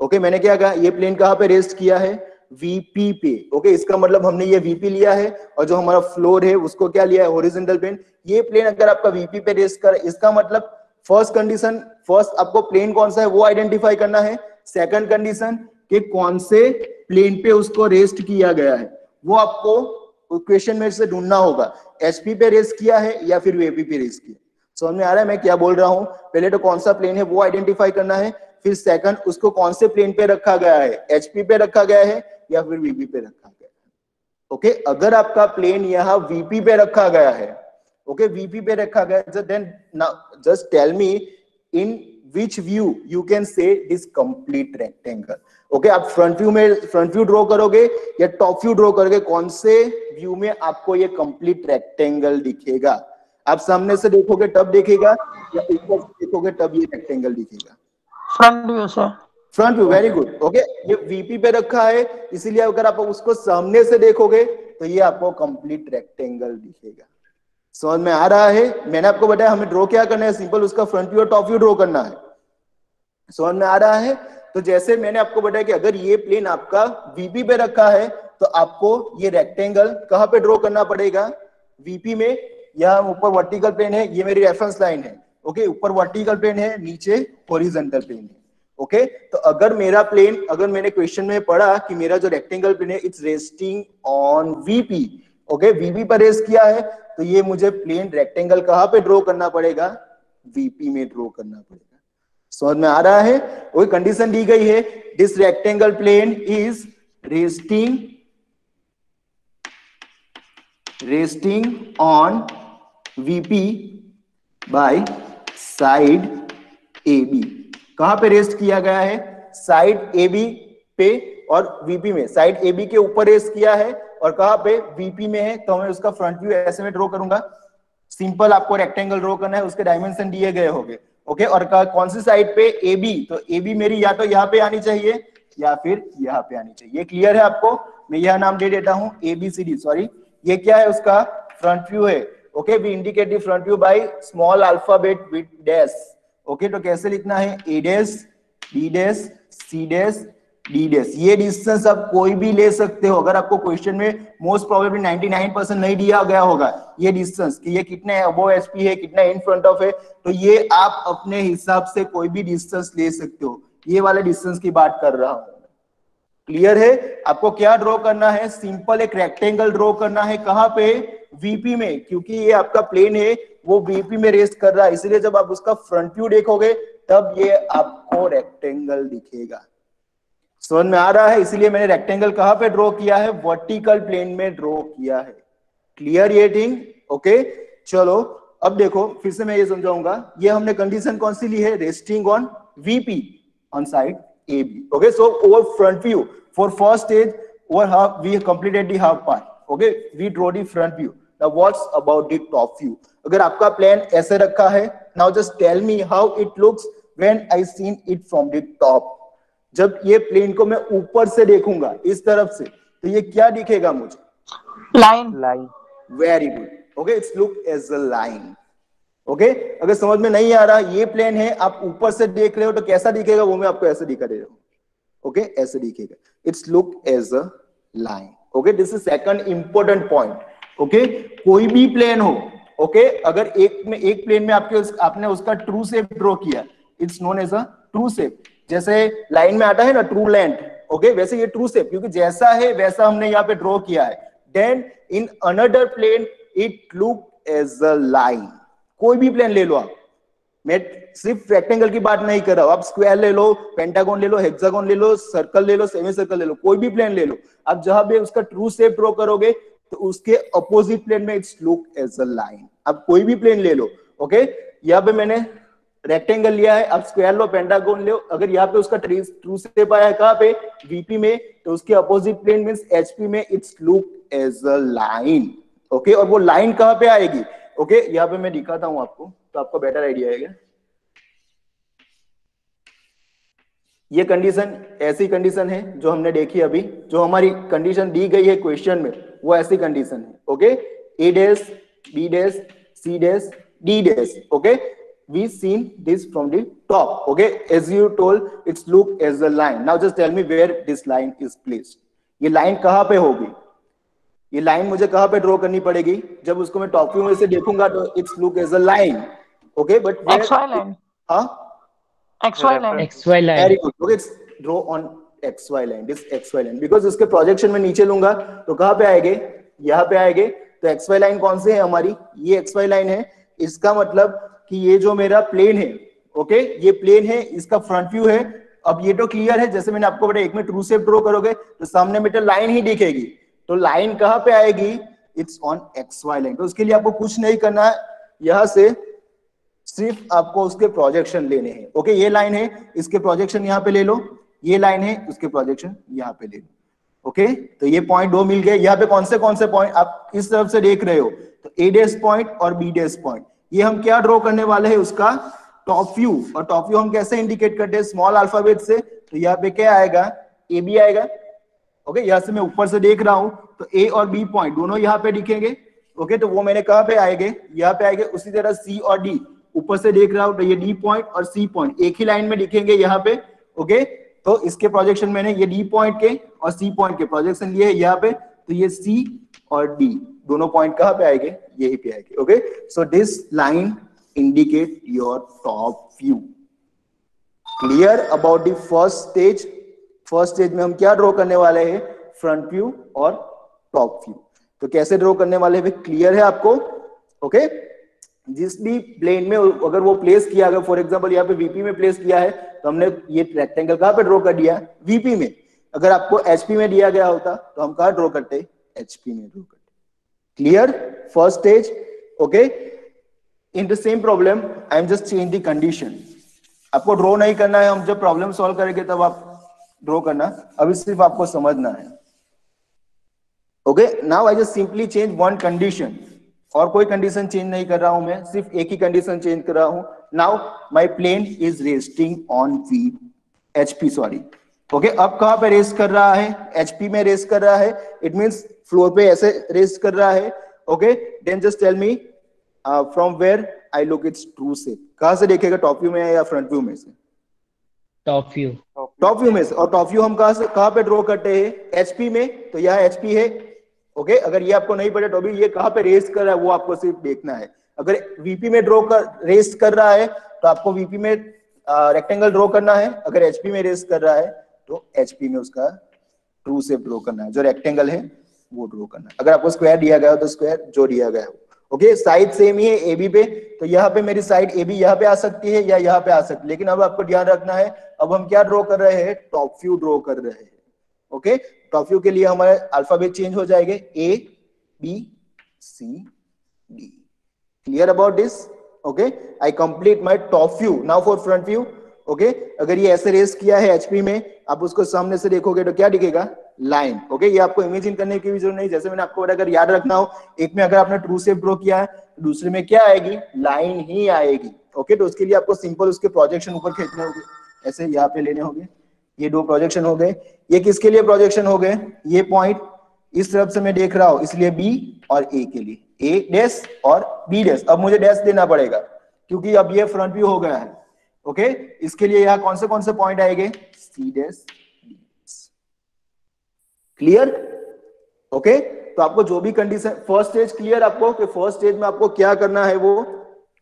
okay मैंने क्या कहा? ये plane कहाँ पे rest किया है? VP पे. Okay, इसका मतलब हमने ये वीपी लिया है और जो हमारा फ्लोर है उसको क्या लिया है? हॉरिजॉन्टल प्लेन ये प्लेन अगर आपका वीपी पे रेस्ट कर इसका मतलब फ़र्स्ट कंडीशन फ़र्स्ट आपको प्लेन कौन सा है? वो आइडेंटिफाई करना है। सेकंड कंडीशन कि कौन से प्लेन पे उसको रेस्ट किया गया है? वो आपको क्वेश्चन में से ढूंढना होगा। एचपी पे रेस किया है या फिर वीपी पे रेस किया? समझ में आ रहा है? मैं क्या बोल रहा हूँ? पहले तो कौन सा प्लेन है वो आइडेंटिफाई करना है, फिर सेकंड उसको कौन से प्लेन पे रखा गया है? एचपी पे रखा गया है या फिर वीपी पे रखा गया है? ओके अगर आपका प्लेन यहाँ वीपी पे रखा गया है ओके वीपी पे रखा गया just tell me in which view you can say this complete rectangle okay आप फ्रंट व्यू में फ्रंट व्यू ड्रॉ करोगे या टॉप व्यू ड्रॉ करोगे कौन से व्यू में आपको ये कंप्लीट रेक्टेंगल दिखेगा? आप सामने से देखोगे तब देखेगा या ऊपर से देखोगे तब ये रेक्टेंगल दिखेगा? फ्रंट व्यू से front view very good okay ये वीपी पे रखा है इसीलिए अगर आप उसको सामने से देखोगे तो ये आपको कंप्लीट रेक्टेंगल दिखेगा। समझ में आ रहा है? मैंने आपको बताया, हमें ड्रॉ क्या करना है? सिंपल उसका फ्रंट व्यू और टॉप व्यू ड्रॉ करना है। समझ में आ रहा है? तो जैसे मैंने आपको बताया कि अगर ये प्लेन आपका वीपी पे रखा है तो आपको ये रेक्टेंगल कहाँ पे ड्रॉ करना पड़ेगा? वीपी में। या ऊपर वर्टिकल प्लेन है, ये मेरी रेफरेंस लाइन है। ओके ऊपर वर्टिकल प्लेन है, नीचे हॉरिजॉन्टल प्लेन है। ओके तो अगर मेरा प्लेन अगर मैंने क्वेश्चन में पढ़ा कि मेरा जो रेक्टेंगल प्लेन है it's resting on VP okay VP पर रेस्ट किया है तो ये मुझे प्लेन रेक्टेंगल कहाँ पे ड्रॉ करना पड़ेगा? वीपी में ड्रॉ करना पड़ेगा। समझ में आ रहा है? वही कंडीशन दी गई है? This rectangle plane is resting resting on VP by side A B कहाँ पे रेस्ट किया गया है? साइड ए बी पे और वीपी में। साइड ए बी के ऊपर रेस्ट किया है और कहाँ पे वीपी में है तो मैं उसका फ्रंट व्यू ऐसे में ड्रॉ करूँगा। सिंपल आपको रेक्टेंगल ड्रॉ करना है, उसके डायमेंशन दिए गए होंगे। ओके और कहा, कौन सी साइड पे ए बी तो ए बी मेरी या तो यहाँ पे आनी चाहिए, या फिर यहाँ पे आनी चाहिए। ये क्लियर है आपको? मैं यह नाम दे देता हूँ A B C D sorry ये क्या है उसका? फ्रंट व्यू है। Okay we indicate the front view by small alphabet with dash okay तो कैसे लिखना है? A dash B dash C dash D dash ये डिस्टेंस आप कोई भी ले सकते हो। अगर आपको क्वेश्चन में मोस्ट प्रोबेबली 99 परसेंट नहीं दिया गया होगा, ये डिस्टेंस कि ये कितने अबो एसपी है, कितना इन फ्रंट ऑफ़ है तो ये आप अपने हिसाब से कोई भी डिस्टेंस ले सकते हो। ये वाले डिस्टेंस की बात कर रहा हूँ। क्लियर है? आपको क्या ड्रॉ करना है? सिंपल एक रेक्टेंगल ड्रॉ करना है। कहाँ पे? वीपी में। क्योंकि ये आपका प्लेन है, वो वीपी में रेस्ट कर रहा है। इसलिए जब आप उसका फ्रंट व्यू देखोगे, तब ये आपको रेक्टेंगल दिखेगा। समझ में आ रहा है? इसीलिए मैंने रेक्टेंगल कहाँ पे ड्रॉ किया है? वर्टिकल प्लेन में ड्रॉ किया है। क्लियर ये थिंग ओके चलो, अब देखो, फिर से मैं ये समझाऊँगा। ये हमने कंडीशन कौन सी ली है? Resting on VP on side A B okay so over front view for first stage over half we completed the half part okay we draw the front view now what's about the top view अगर आपका plan ऐसे रखा है now just tell me how it looks when I seen it from the top जब ये plane को मैं ऊपर से देखूँगा इस तरफ़ से तो ये क्या दिखेगा मुझे? Line line very good okay it's look as a line okay अगर समझ में नहीं आ रहा ये प्लेन है आप ऊपर से देख रहे हो तो कैसा दिखेगा? वो मैं आपको ऐसे दिखा दे रहा हूँ। ओके ऐसे दिखेगा। It's look as a line okay this is second important point okay कोई भी प्लेन हो ओके okay? अगर एक में एक प्लेन में आपके उस, आपने उसका ट्रू शेप ड्रॉ किया it's known as a true shape जैसे लाइन में आता है ना ट्रू लेंथ ओके वैसे ये ट्रू शेप क्योंकि जैसा है, वैसा हमने यहाँ पे ड्रॉ किया है। Then in another plane it look as a line कोई भी प्लेन ले लो आप। मैं सिर्फ़ रेक्टेंगल की बात नहीं कर रहा हूँ। आप स्क्वायर ले लो पेंटागोन ले लो हेक्सागोन ले लो सर्कल ले लो सेमी सर्कल ले लो, कोई भी प्लेन ले लो। आप जहाँ भी उसका ट्रू सेप ड्रॉ करोगे तो उसके अपोजिट प्लेन में it's look as a line आप कोई भी प्लेन ले लो ओके यहाँ पे मैंने रेक्टेंगल लिया है अब स्क्वायर लो पेंटागोन लो। अगर यहाँ पे उसका ट्रू शेप आया है कहाँ पे? वीपी में। तो उसके अपोजिट प्लेन मीन एचपी में it's look as a line okay और वो लाइन कहाँ पे आएगी? ओके okay, यहाँ पे मैं दिखाता हूँ आपको। तो आपको बेटर आइडिया आएगा ये कंडीशन ऐसी कंडीशन है जो हमने देखी अभी। जो हमारी कंडीशन दी गई है क्वेश्चन में वो ऐसी कंडीशन है। Okay A dash B dash C dash D dash okay we seen this from the top okay? As you told it's look as a line. Now just tell me where this line is placed. ये line कहाँ पे होगी? ये line मुझे कहाँ पे draw करनी पड़ेगी? जब उसको मैं टॉप व्यू में से देखूँगा तो it's look as a line okay but X line हाँ? Y line X line very good okay it's draw on X line this X line because इसके प्रोजेक्शन में नीचे लूँगा तो कहाँ पे आएँगे? यहाँ पे आएँगे। तो एक्स वाई लाइन कौन से है हमारी? ये एक्स वाई लाइन है। इसका मतलब कि ये जो मेरा प्लेन है ओके ये प्लेन है, इसका फ्रंट व्यू है। अब ये तो क्लियर है, जैसे मैंने आपको बताया, एक में ट्रू शेप ड्रॉ करोगे तो सामने तो लाइन ही दिखेगी। तो लाइन कहाँ पे आएगी? It's on X Y line तो उसके लिए आपको कुछ नहीं करना है। यहाँ से सिर्फ़ आपको उसके प्रोजेक्शन लेने हैं ओके ये लाइन है, इसके प्रोजेक्शन यहाँ पे ले लो। ये लाइन है, उसके प्रोजेक्शन यहाँ पे ले लो ओके तो ये पॉइंट दो मिल गए। यहाँ पे कौन से कौन से पॉइंट आप इस तरफ़ से देख रहे हो। तो ए डेस पॉइंट और बी डेस पॉइंट ये हम क्या ड्रॉ करने वाले हैं उसका टॉप व्यू और टॉप व्यू हम कैसे इंडिकेट करते हैं? स्मॉल अल्फ़ाबेट से। तो यहाँ पे क्या आएगा? ए बी आएगा। ओके यहाँ से मैं ऊपर से देख रहा हूँ। तो ए और बी पॉइंट दोनों यहाँ पे दिखेंगे। ओके तो वो मैंने कहा पे आएँगे? यहाँ पे आएँगे उसी तरह सी और डी ऊपर से देख रहा हूँ तो ये डी पॉइंट और सी पॉइंट एक ही लाइन में दिखेंगे यहाँ पे। ओके तो इसके प्रोजेक्शन मैंने ये डी पॉइंट के और सी पॉइंट के प्रोजेक्शन लिए है यहाँ पे। तो ये सी और डी दोनों पॉइंट कहाँ पे आएँगे? यही पे आएँगे okay so this line indicate your top view clear about the first stage first stage में हम क्या ड्रॉ करने वाले हैं? फ्रंट व्यू और टॉप व्यू तो कैसे ड्रॉ करने वाले हैं? क्लियर है आपको? ओके? जिस भी प्लेन में अगर वो प्लेस किया, अगर फॉर एग्जांपल यहाँ पे वीपी में प्लेस किया है तो हमने ये रेक्टेंगल कहाँ पे ड्रॉ कर दिया? वीपी में. अगर आपको एचपी में दिया गया होता तो हम कहा ड्रॉ करते? एचपी में ड्रॉ करते. Clear? First stage? Okay. In the same problem, i am just change the condition. आपको ड्रॉ नहीं करना है, हम जब प्रॉब्लम सॉल्व करेंगे तब आप ड्रॉ करना। अभी सिर्फ़ आपको समझना है। Okay now I just simply change one condition और कोई कंडीशन चेंज नहीं कर रहा हूँ मैं, सिर्फ़ एक ही कंडीशन चेंज कर रहा हूँ। Now my plane is resting on V HP sorry okay अब कहाँ पे रेस्ट कर रहा है? एचपी में रेस कर रहा है। इट मींस फ्लोर पे ऐसे रेस कर रहा है। Okay then just tell me from where I look it's true से कहाँ से देखेगा? टॉप व्यू में या फ्रंट व्यू में से? टॉप व्यू टॉप व्यू में से। और टॉप व्यू हम कहाँ से कहाँ पे ड्रॉ करते हैं? एचपी में। तो यह एचपी है। Okay okay? अगर ये आपको नहीं पता तो भी ये कहाँ पे रेस्ट कर रहा है वो आपको सिर्फ़ देखना है। अगर वीपी में ड्रॉ कर रेस कर रहा है तो आपको वीपी में रेक्टेंगल ड्रॉ करना है। अगर एचपी में रेस कर रहा है तो एचपी में उसका ट्रू से ड्रॉ करना है। जो रेक्टेंगल है, वो ड्रॉ करना है। अगर आपको स्क्वायर दिया गया हो तो स्क्वायर जो दिया गया हो। ओके साइड सेम ही है ए बी पे। तो यहाँ पे मेरी साइड ए बी यहाँ पे आ सकती है या यहाँ पे आ सकती है। लेकिन अब आपको ध्यान रखना है, अब हम क्या ड्रॉ कर रहे हैं? टॉप व्यू ड्रॉ कर रहे हैं। ओके टॉप व्यू के लिए हमारे अल्फ़ाबेट चेंज हो जाएँगे। A B C D clear about this okay I complete my top view now for front view okay अगर ये ऐसे रेस किया है एचपी में, आप उसको सामने से देखोगे तो क्या दिखेगा? लाइन ओके ये आपको इमेजिन करने की भी ज़रूरत नहीं। जैसे मैंने आपको अगर याद रखना हो, एक में अगर आपने ट्रू सेप ड्रॉ किया है, दूसरे में क्या आएगी? लाइन ही आएगी. ओके तो उसके लिए आपको सिंपल उसके प्रोजेक्शन ऊपर खींचने होंगे। ऐसे यहाँ पे लेने होंगे। ये दो प्रोजेक्शन हो गए। ये किसके लिए प्रोजेक्शन हो गए? ये पॉइंट इस तरफ़ से मैं देख रहा हूँ, इसलिए बी और ए के लिए। ए डैश और बी डैश अब मुझे डैश देना पड़ेगा, क्योंकि अब ये फ्रंट व्यू हो गया है। ओके इसके लिए यहाँ कौन से कौन से पॉइंट आएँगे? सी डैश क्लियर ओके तो आपको जो भी कंडीशन फ़र्स्ट स्टेज क्लियर आपको? कि फ़र्स्ट स्टेज में आपको क्या करना है वो?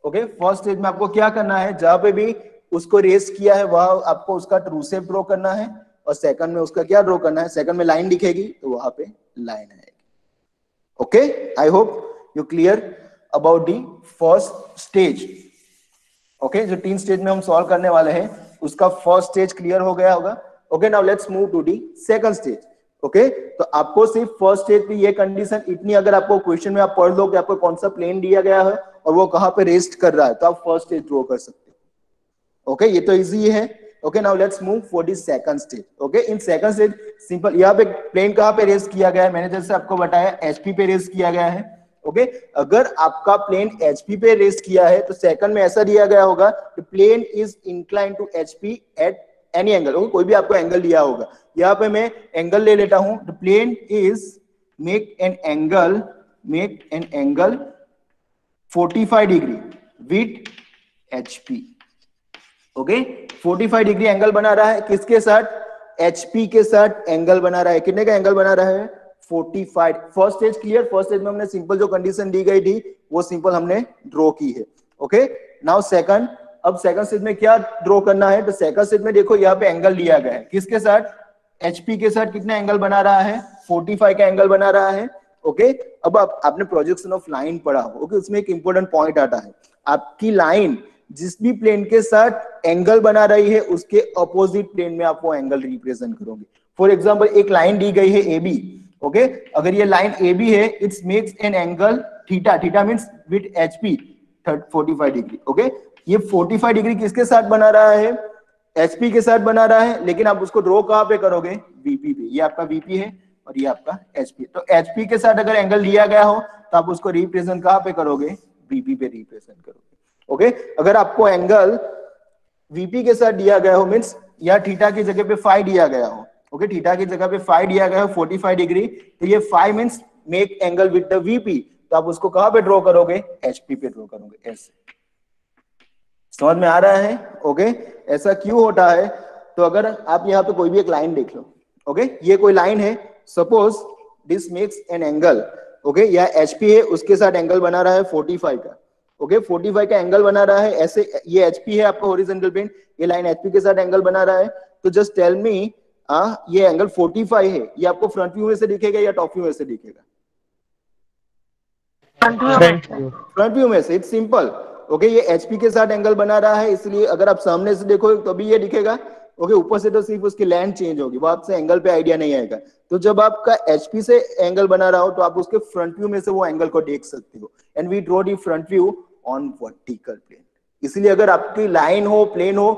ओके फ़र्स्ट स्टेज में आपको क्या करना है? जहाँ पे भी उसको रेस किया है, वह आपको उसका ट्रू सेप ड्रॉ करना है और सेकंड में उसका क्या ड्रॉ करना है? सेकंड में लाइन दिखेगी तो वहाँ पे लाइन आएगी. Okay I hope you clear about the first stage okay जो तीन स्टेज में हम सॉल्व करने वाले हैं, उसका फ़र्स्ट स्टेज क्लियर हो गया होगा। Okay now let's move to the second stage okay तो आपको सिर्फ़ फ़र्स्ट स्टेज पे ये कंडीशन इतनी अगर आपको क्वेश्चन में आप पढ़ लो कि आपको कौन सा प्लेन दिया गया है और वो कहाँ पे रेस्ट कर रहा है तो आप फ़र्स्ट स्टेज ड्रॉ कर सकते हो। ओके ये तो इजी है। Okay now let's move for the second stage okay in second stage simple यहाँ पे प्लेन कहाँ पे रेस्ट किया गया है? मैंने जैसे आपको बताया एचपी पे रेस्ट किया गया है। ओके अगर आपका प्लेन एचपी पे रेस्ट किया है तो सेकंड में ऐसा दिया गया होगा कि plane is incline to HP at any angle okay कोई भी आपको एंगल दिया होगा। यहाँ पे मैं एंगल ले लेता हूँ। Plane is make an angle make an angle 45 degree with HP okay 45 degree angle बना रहा है। किसके साथ? एचपी के साथ एंगल बना रहा है। कितने का एंगल बना रहा है? 45 first stage clear first stage में हमने सिंपल जो कंडीशन दी गई थी, वो सिंपल हमने ड्रॉ की है। ओके नाउ सेकंड अब सेकंड स्टेज में क्या ड्रॉ करना है? तो सेकंड स्टेज में देखो यहाँ पे एंगल लिया गया है। किसके साथ? एचपी के साथ कितना एंगल बना रहा है? 45 का एंगल बना रहा है। Okay okay? अब आप, आपने प्रोजेक्शन ऑफ़ लाइन पढ़ा हो। ओके उसमें एक इंपॉर्टेंट पॉइंट आता है। आपकी लाइन जिस भी प्लेन के साथ एंगल बना रही है, उसके अपोजिट प्लेन में आप वो एंगल रिप्रेजेंट करोगे। फॉर एग्ज़ाम्पल एक लाइन दी गई है ए बी ओके अगर ये लाइन ए बी है it's makes an angle theta theta means with H P forty five degree okay ये फोर्टी फाइव डिग्री किसके साथ बना रहा है? एचपी के साथ बना रहा है, लेकिन आप उसको ड्रॉ कहाँ पे करोगे? वीपी पे. ये आपका वीपी है और ये आपका एचपी तो एचपी के साथ अगर एंगल लिया गया हो तो आप उसको रिप्रेजेंट कहाँ पे करोगे? वीपी पे रिप्रेजेंट करोगे. ओके अगर आपको एंगल वीपी के साथ दिया गया हो मीन्स या थीटा की जगह पे फाइव दिया गया हो ओके थीटा की जगह पे फाइव दिया गया हो फोर्टी फाइव डिग्री तो ये five means make angle with the VP तो आप उसको कहाँ पे ड्रॉ करोगे? एचपी पे ड्रॉ करोगे ऐसे. समझ में आ रहा है? ओके ऐसा क्यों होता है? तो अगर आप यहाँ पे कोई भी एक लाइन देख लो ओके ये कोई लाइन है. Suppose this makes an angle okay या एचपी है उसके साथ एंगल बना रहा है 45 का. ओके okay, 45 का एंगल बना रहा है ऐसे ये एचपी है आपका हॉरिजॉन्टल प्लेन ये लाइन एचपी के साथ एंगल बना रहा है. तो जस्ट टेल मी आ, ये एंगल 45 है। ये आपको फ्रंट व्यू में से दिखेगा या टॉप व्यू में से दिखेगा? फ्रंट व्यू में। से इट्स सिंपल ओके ये एचपी के साथ एंगल बना रहा है इसलिए अगर आप सामने से देखो तो भी ये दिखेगा। ओके ऊपर से तो सिर्फ़ उसकी लैंड चेंज होगी वो आपसे एंगल पे आइडिया नहीं आएगा। तो जब आपका एचपी से एंगल बना रहा हो तो आप उसके फ्रंट व्यू में से वो एंगल को देख सकते हो। And we draw the front view on vertical plane इसलिए अगर आपकी लाइन हो प्लेन हो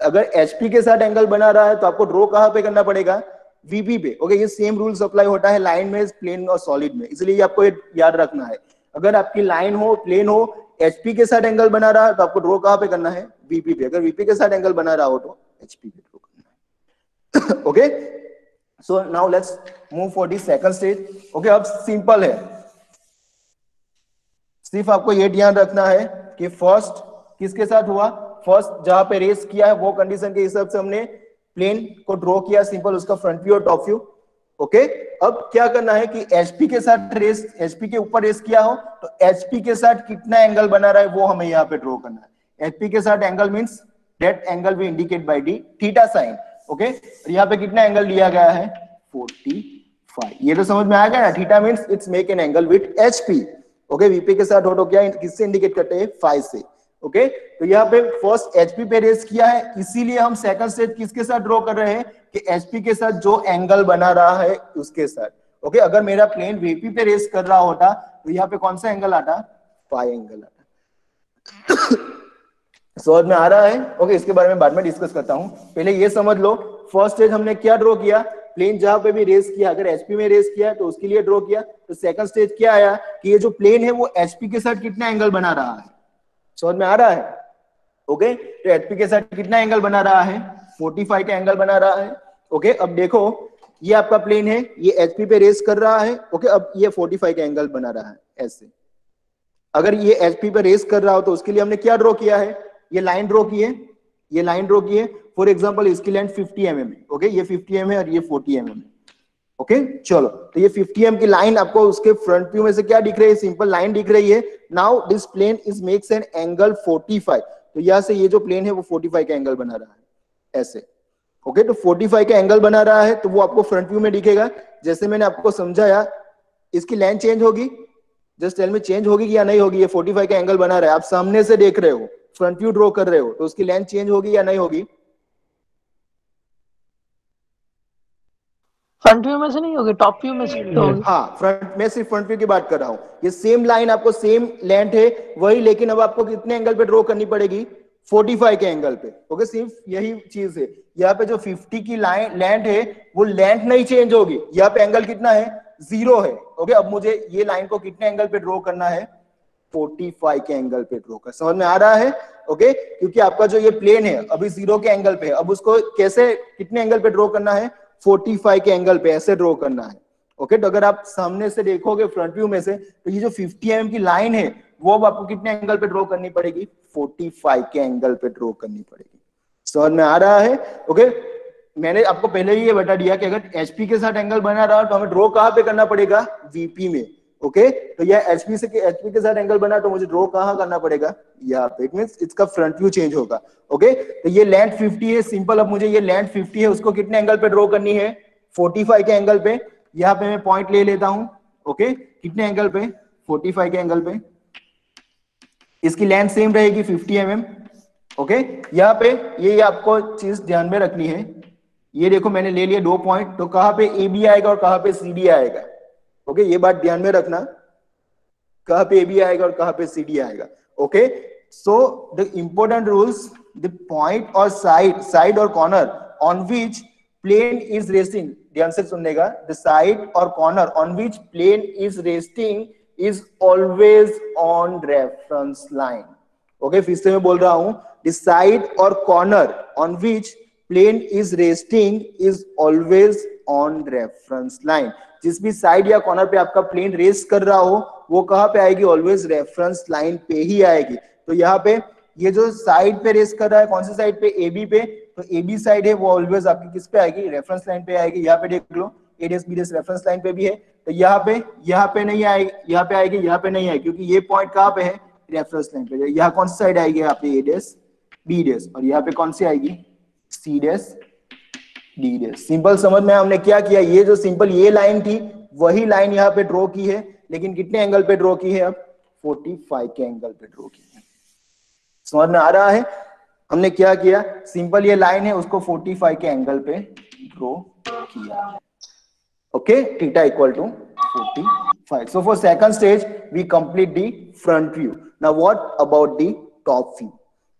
अगर एचपी के साथ एंगल बना रहा है तो आपको ड्रॉ कहाँ पे करना पड़ेगा? वीपी पे। ओके ये सेम रूल्स अप्लाई होता है लाइन में प्लेन और सॉलिड में। इसलिए आपको ये याद रखना है। अगर आपकी लाइन हो प्लेन हो एचपी के साथ एंगल बना रहा है तो आपको ड्रॉ कहाँ पे करना है? वीपी पे। अगर वीपी के साथ एंगल बना रहा हो तो एचपी पे ड्रॉ करना है। Okay so now let's move for the second stage okay अब सिंपल है। सिर्फ़ आपको ये ध्यान रखना है कि फ़र्स्ट किसके साथ हुआ? फ़र्स्ट जहाँ पे रेस किया है, वो कंडीशन के हिसाब से हमने प्लेन को ड्रॉ किया सिंपल उसका फ्रंट व्यू और टॉप व्यू ओके अब क्या करना है कि एचपी के साथ रेस एचपी के ऊपर रेस किया हो तो एचपी के साथ कितना एंगल बना रहा है, वो हमें यहाँ पे ड्रॉ करना है। एचपी के साथ एंगल मींस डेट एंगल भी indicate by the theta sign okay यहाँ पे कितना एंगल लिया गया है? 45 ये तो समझ में आ गया ना? Theta means it's make an angle with HP okay VP के साथ हो तो क्या, किससे इंडिकेट करते हैं? 5 से। ओके? तो यहाँ पे फ़र्स्ट एचपी पे रेस किया है। इसीलिए हम सेकंड स्टेज किसके साथ ड्रॉ कर रहे हैं? कि एचपी के साथ जो एंगल बना रहा है, उसके साथ। ओके? अगर मेरा प्लेन वीपी पे रेस कर रहा होता तो यहाँ पे कौन सा एंगल आता? फाइव एंगल आता। समझ में आ रहा है? ओके इसके बारे में बाद में डिस्कस करता हूँ। पहले ये समझ लो फ़र्स्ट स्टेज हमने क्या ड्रॉ किया? प्लेन जहाँ पे भी रेस किया, अगर एचपी में रेस किया तो उसके लिए ड्रॉ किया। तो सेकंड स्टेज क्या आया? कि ये जो प्लेन है, वो एचपी के साथ कितना एंगल बना रहा है? समझ में आ रहा है? ओके तो एचपी के साथ कितना एंगल बना रहा है? 45 का एंगल बना रहा है। ओके अब देखो, ये आपका प्लेन है, ये एचपी पे रेस कर रहा है। ओके अब ये 45 का एंगल बना रहा है, ऐसे। अगर ये एचपी पे रेस कर रहा हो तो उसके लिए हमने क्या ड्रॉ किया है? ये लाइन ड्रॉ की है। ये लाइन ड्रॉ की है। फॉर एग्ज़ाम्पल इसकी लेंथ 50 एम mm है। ओके ये 50 एम है और ये 40 एम mm है। ओके चलो। तो ये 50 एम की लाइन आपको उसके फ्रंट व्यू में से क्या दिख रही है? सिंपल लाइन दिख रही है। Now this plane is makes an angle 45 तो यहाँ से ये जो प्लेन है, वो 45 का एंगल बना रहा है। ऐसे। ओके तो 45 का एंगल बना रहा है तो वो आपको फ्रंट व्यू में दिखेगा। जैसे मैंने आपको समझाया, इसकी लेंथ चेंज होगी। जस्ट टेल में चेंज होगी या नहीं होगी? ये 45 का एंगल बना रहा है। आप सामने से देख रहे हो। फ्रंट व्यू ड्रॉ कर रहे हो। तो उसकी लेंथ चेंज होगी या नहीं होगी? फ्रंट व्यू में से नहीं होगी टॉप व्यू में से होगी। हाँ फ्रंट में सिर्फ़ फ्रंट व्यू की बात कर रहा हूँ। ये सेम लाइन आपको सेम लेंथ है वही लेकिन अब आपको कितने एंगल पे ड्रॉ करनी पड़ेगी? 45 के एंगल पे ओके सिर्फ़ यही चीज़ है। यहाँ पे जो 50 की लाइन लेंथ है वो लेंथ नहीं चेंज होगी। यहाँ पे एंगल कितना है? ज़ीरो है ओके अब मुझे ये लाइन को कितने एंगल पे ड्रॉ करना है? 45 के एंगल पे ड्रॉ कर समझ में आ रहा है? ओके क्योंकि आपका जो ये प्लेन है अभी ज़ीरो के एंगल पे है। अब उसको कैसे कितने एंगल पे ड्रॉ करना है? 45 के एंगल पे, ऐसे ड्रॉ करना है। ओके तो अगर आप सामने से देखोगे फ्रंट व्यू में से तो ये जो 50 एम की लाइन है, वो अब आपको कितने एंगल पे ड्रॉ करनी पड़ेगी? 45 के एंगल पे ड्रॉ करनी पड़ेगी। समझ में आ रहा है? ओके मैंने आपको पहले ही ये बता दिया कि अगर एचपी के साथ एंगल बना रहा हो तो हमें ड्रॉ कहाँ पे करना पड़ेगा? वीपी में। ओके तो यह एचपी से एचपी के साथ एंगल बना तो मुझे ड्रॉ कहाँ करना पड़ेगा? यहाँ पे इट मीन इसका फ्रंट व्यू चेंज होगा। ओके तो ये लेंथ 50 है सिंपल अब मुझे ये लेंथ 50 है, उसको कितने एंगल पे ड्रॉ करनी है? 45 के एंगल पे। यहाँ पे मैं पॉइंट ले लेता हूँ। ओके कितने एंगल पे? 45 के एंगल पे। इसकी लेंथ सेम रहेगी 50 एम ओके यहाँ पे ये आपको चीज़ ध्यान में रखनी है। ये देखो मैंने ले लिया दो पॉइंट तो कहाँ पे ए बी आएगा और कहाँ पे सी डी आएगा। ओके ये बात ध्यान में रखना। कहाँ पे ए बी आएगा और कहाँ पे सी डी आएगा। Okay so the important rules the point और साइड साइड और corner on which plane is resting ध्यान से सुननेगा द साइड और corner on which plane is resting is always on reference line okay फिर से मैं बोल रहा हूँ द साइड और corner on which plane is resting is always on reference line जिस भी साइड या कॉर्नर पे आपका प्लेन रेस कर रहा हो, वो कहाँ पे आएगी? ऑलवेज रेफरेंस लाइन पे ही आएगी। तो यहाँ पे ये जो साइड पे रेस कर रहा है, कौन सी साइड पे? ए बी पे। तो ए बी साइड है, वो ऑलवेज आपकी किस पे आएगी? रेफरेंस लाइन पे आएगी। यहाँ पे देख लो एडीएस बीडीएस रेफरेंस लाइन पे भी है। तो यहाँ पे यहाँ पे नहीं आएगी यहाँ पे आएगी, यहाँ पे नहीं आएगी क्योंकि ये पॉइंट कहाँ पे है? रेफरेंस लाइन पे। यहाँ कौन सी साइड आएगी? यहाँ पे एडीएस बीडीएस और यहाँ पे कौन सी आएगी? सी डेस डी डेस सिंपल समझ में हमने क्या किया? ये जो सिंपल ये लाइन थी, वही लाइन यहाँ पे ड्रॉ की है। लेकिन कितने एंगल पे ड्रॉ की है अब? 45 के एंगल पे ड्रॉ की है। समझ में आ रहा है? हमने क्या किया? सिंपल ये लाइन है, उसको 45 के एंगल पे ड्रॉ किया। Okay theta equal to 45 so, for second stage, we complete the front view. Now, what about the top view?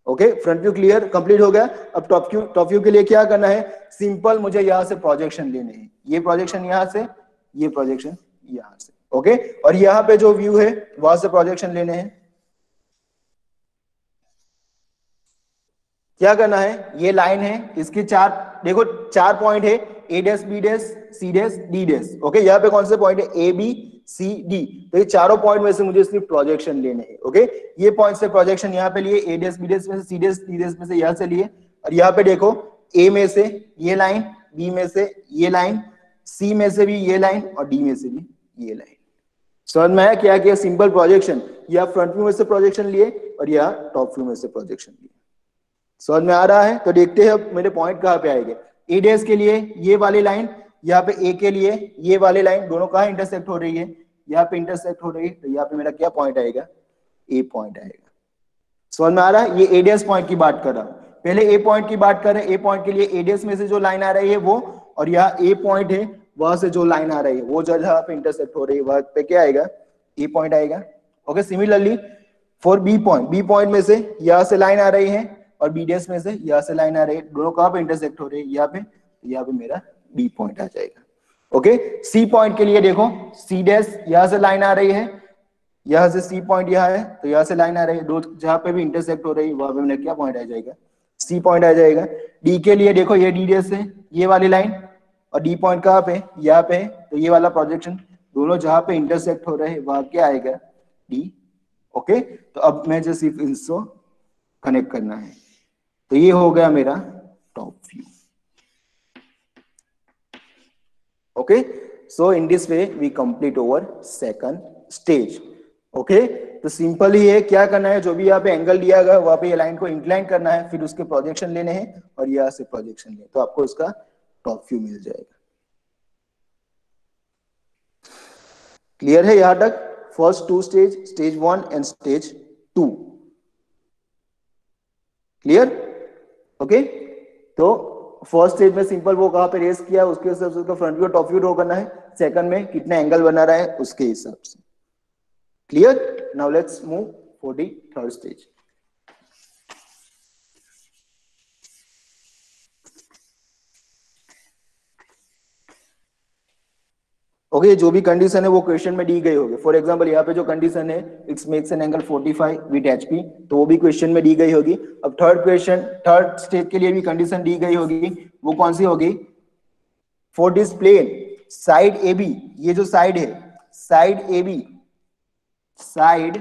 Okay front view clear complete हो गया। अब टॉप व्यू टॉप व्यू के लिए क्या करना है? सिंपल मुझे यहाँ से प्रोजेक्शन लेने हैं। ये प्रोजेक्शन यहाँ से, ये प्रोजेक्शन यहाँ से। ओके और यहाँ पे जो व्यू है, वहाँ से प्रोजेक्शन लेने हैं। क्या करना है? ये लाइन है, इसके चार, देखो चार पॉइंट है A dash B dash C dash D dash okay यहाँ पे कौन से पॉइंट है? ए बी सी डी तो ये चारों पॉइंट में से मुझे सिर्फ़ प्रोजेक्शन लेने हैं ओके ये पॉइंट से प्रोजेक्शन यहाँ पे लिए ए डेस बी डेस में से सी डेस डी डेस में से यहाँ से लिए। और यहाँ पे देखो ए में से ये लाइन बी में से ये लाइन सी में से भी ये लाइन और डी में से भी ये लाइन समझ में आया क्या किया? सिंपल प्रोजेक्शन या फ्रंट व्यू में से प्रोजेक्शन लिए और या टॉप व्यू में से प्रोजेक्शन लिए। समझ में आ रहा है? तो देखते हैं मेरे पॉइंट कहाँ पे आएँगे। ए के लिए ये वाली लाइन यहाँ पे ए के लिए ये वाली लाइन दोनों कहा इंटरसेक्ट हो रही है? यहाँ पे इंटरसेक्ट हो रही है तो यहाँ पे मेरा क्या पॉइंट आएगा? ए पॉइंट आएगा। समझ में आ रहा है? ये एडियस पॉइंट की बात कर रहा हूँ। पहले ए पॉइंट की बात करें ए पॉइंट के लिए एडियस में से जो लाइन आ रही है वो, और यहाँ ए पॉइंट है, वहाँ से जो लाइन आ रही है, वो जो जगह पे इंटरसेक्ट हो रही है, वहाँ पे क्या आएगा? ए पॉइंट आएगा। Okay similarly for B point B point में से यहाँ से लाइन आ रही है। और बी में से यहाँ से लाइन आ रही है। दोनों कहाँ पे इंटरसेक्ट हो रही है? यहाँ पे। यहाँ पे मेरा बी पॉइंट आ जाएगा। ओके सी पॉइंट के लिए देखो। सी डेस यहाँ से लाइन आ रही है। यहाँ से सी पॉइंट यहाँ है। तो यहाँ से लाइन आ रही है। दो जहाँ पे भी इंटरसेक्ट हो रही है, वहाँ पे मेरा क्या पॉइंट आ जाएगा? सी पॉइंट आ जाएगा। डी के लिए देखो, ये डी डेस है। ये वाली लाइन और डी पॉइंट कहाँ पे? यहाँ पे। तो ये वाला प्रोजेक्शन दोनों जहाँ पे इंटरसेक्ट हो रहे हैं, वहाँ क्या आएगा? डी ओके तो अब मैं जो सिर्फ़ इसको कनेक्ट करना है। तो ये हो गया मेरा top view okay so in this way we complete over second stage okay तो सिंपल ही है, क्या करना है? जो भी यहाँ पे एंगल दिया गया, वहाँ पे ये लाइन को इंक्लाइन करना है, फिर उसके प्रोजेक्शन लेने हैं और यहाँ से प्रोजेक्शन लेने तो आपको उसका टॉप व्यू मिल जाएगा। क्लियर है यहाँ तक? First two stage stage one and stage two clear okay तो फ़र्स्ट स्टेज में सिंपल वो कहाँ पे रेस किया, उसके हिसाब से उसका front view top view draw करना है। सेकंड में कितना एंगल बना रहा है, उसके हिसाब से। Clear now let's move for third stage okay जो भी कंडीशन है वो क्वेश्चन में दी गई होगी। फॉर एग्जांपल यहाँ पे जो कंडीशन है it's makes an angle 45 with HP तो वो भी क्वेश्चन में दी गई होगी। अब थर्ड क्वेश्चन थर्ड स्टेज के लिए भी कंडीशन दी गई होगी। वो कौन सी होगी? For this plane side A B ये जो साइड है side A B side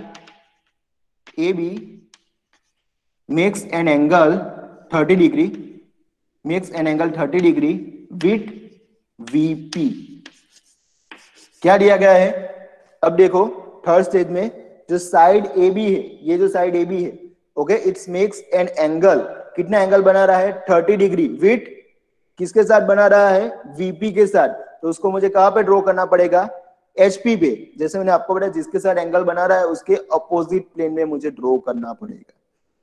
A B makes an angle 30 degree makes an angle 30 degree with VP क्या दिया गया है? अब देखो थर्ड स्टेज में जो साइड ए बी है, ये जो साइड ए बी है okay it's makes an angle कितना एंगल बना रहा है? थर्टी डिग्री विथ किसके साथ बना रहा है? वीपी के साथ. तो उसको मुझे कहाँ पे ड्रॉ करना पड़ेगा? एचपी पे. जैसे मैंने आपको बताया, जिसके साथ एंगल बना रहा है, उसके अपोजिट प्लेन में मुझे ड्रॉ करना पड़ेगा.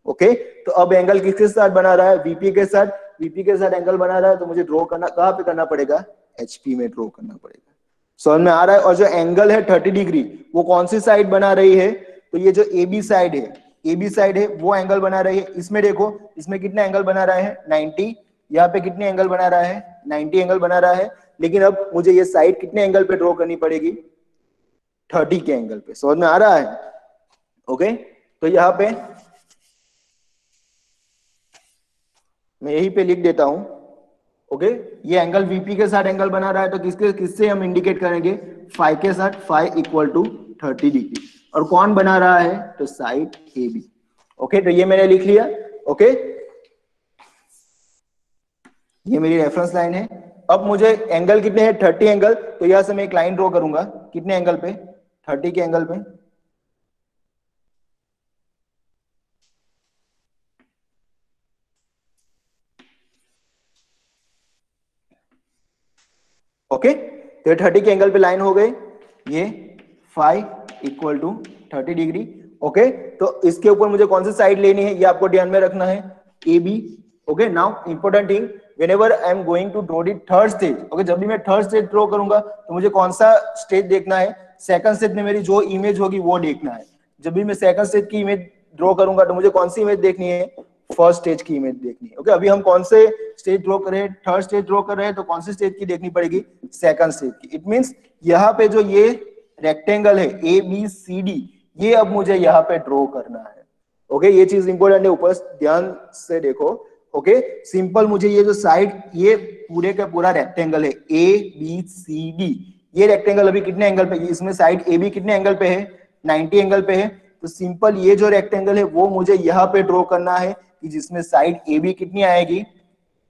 ओके तो अब एंगल किसके साथ बना रहा है? वीपी के साथ. वीपी के साथ एंगल बना रहा है तो मुझे ड्रॉ करना, कहाँ पे करना पड़ेगा? एचपी में ड्रॉ करना पड़ेगा. समझ में आ रहा है? और जो एंगल है थर्टी डिग्री वो कौन सी साइड बना रही है? तो ये जो ए बी साइड है ए बी साइड है, वो एंगल बना रही है। इसमें देखो, इसमें कितने एंगल बना रहा है? 90 यहाँ पे कितने एंगल बना रहा है? 90 एंगल बना रहा है। लेकिन अब मुझे ये साइड कितने एंगल पे ड्रॉ करनी पड़ेगी? 30 के एंगल पे। समझ में आ रहा है? ओके तो यहाँ पे मैं यही पे लिख देता हूँ। ओके ये एंगल वीपी के साथ एंगल बना रहा है तो किसके, किससे हम इंडिकेट करेंगे? फाइव के साथ five equal to thirty degree और कौन बना रहा है? तो साइड ए बी ओके तो ये मैंने लिख लिया. ओके ये मेरी रेफरेंस लाइन है. अब मुझे एंगल कितने हैं? थर्टी एंगल तो यहाँ से मैं एक लाइन ड्रॉ करूँगा. कितने एंगल पे? थर्टी के एंगल पे. ओके? तो ये थर्टी के एंगल पे लाइन हो गई। ये five equal to thirty degree okay? तो इसके ऊपर मुझे कौन सी साइड लेनी है, ये आपको ध्यान में रखना है। A B okay? Now important thing ever I am going to draw the third stage okay जब भी मैं थर्ड स्टेज ड्रॉ करूँगा तो मुझे कौन सा स्टेज देखना है? सेकंड स्टेज में मेरी जो इमेज होगी, वो देखना है। जब भी मैं सेकंड स्टेज की इमेज ड्रॉ करूँगा तो मुझे कौन सी इमेज देखनी है? फ़र्स्ट स्टेज की इमेज देखनी है। ओके अभी हम कौन से स्टेज ड्रॉ कर रहे हैं? थर्ड स्टेज ड्रॉ कर रहे हैं तो कौन सी स्टेज की देखनी पड़ेगी? सेकंड स्टेज की। इट मींस यहाँ पे जो ये रेक्टेंगल है ए बी सी डी ये अब मुझे यहाँ पे ड्रॉ करना है। ओके ये चीज़ इंपॉर्टेंट है, ऊपर ध्यान से देखो। ओके सिंपल मुझे ये जो साइड ये पूरे का पूरा रेक्टेंगल है ए बी सी डी ये रेक्टेंगल अभी कितने एंगल पे इसमें साइड ए बी कितने एंगल पे है? 90 एंगल पे है। तो सिंपल ये जो रेक्टेंगल है, वो मुझे यहाँ पे ड्रॉ करना है। कि जिसमें साइड ए बी कितनी आएगी?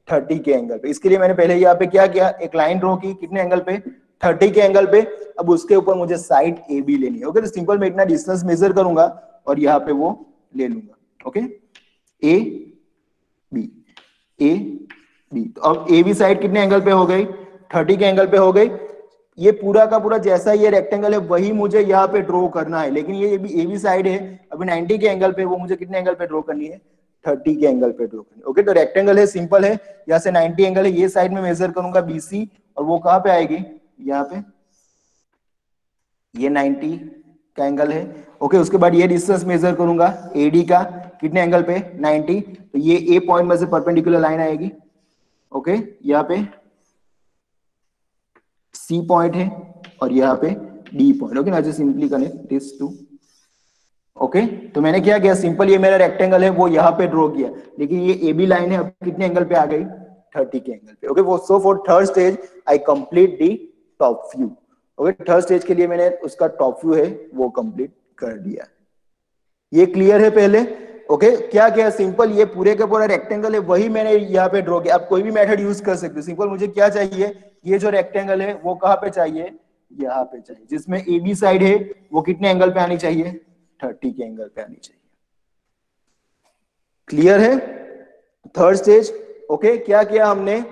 30 के एंगल पे। इसके लिए मैंने पहले यहाँ पे क्या किया? एक लाइन ड्रॉ की कितने एंगल पे? 30 के एंगल पे। अब उसके ऊपर मुझे साइड ए बी लेनी है। ओके तो सिंपल मैं इतना डिस्टेंस मेजर करूँगा और यहाँ पे वो ले लूँगा। Okay A B A B तो अब ए बी साइड कितने एंगल पे हो गई? थर्टी के एंगल पे हो गई। ये पूरा का पूरा जैसा ये रेक्टेंगल है, वही मुझे यहाँ पे ड्रॉ करना है। लेकिन ये ए बी साइड है। अभी 90 के एंगल पे वो मुझे कितने एंगल पे ड्रॉ करनी है? 30 के एंगल पे ड्रॉ करनी। ओके तो रेक्टेंगल है सिंपल है। यहाँ से 90 एंगल है, ये साइड में मेजर करूँगा बीसी और वो कहाँ पे आएगी? यहाँ पे। ये 90 का एंगल है। ओके उसके बाद ये डिस्टेंस मेजर करूँगा एडी का। कितने एंगल पे? 90 तो ये ए पॉइंट में से परपेंडिकुलर लाइन आएगी। ओके यहाँ पे सी पॉइंट है, और यहाँ पे डी पॉइंट ओके ना simply connect this to okay तो मैंने क्या किया? सिंपल ये मेरा रेक्टेंगल है वो यहाँ पे ड्रॉ किया। लेकिन ये ए बी लाइन है अब कितने एंगल पे आ गई? थर्टी के एंगल पे। ओके वो so for third stage I complete the top view okay third stage के लिए मैंने उसका टॉप व्यू है वो कंप्लीट कर दिया। ये क्लियर है पहले? ओके okay, क्या क्या? सिंपल ये पूरे का पूरा रेक्टेंगल है वही मैंने यहाँ पे ड्रॉ किया। आप कोई भी मेथड यूज़ कर सकते हो। सिंपल मुझे क्या चाहिए? ये जो रेक्टेंगल है वो कहाँ पे चाहिए? यहाँ पे चाहिए। जिसमें ए बी साइड है वो कितने एंगल पे आनी चाहिए? थर्टी के एंगल पे आनी चाहिए। क्लियर है? थर्ड स्टेज ओके क्या किया हमने?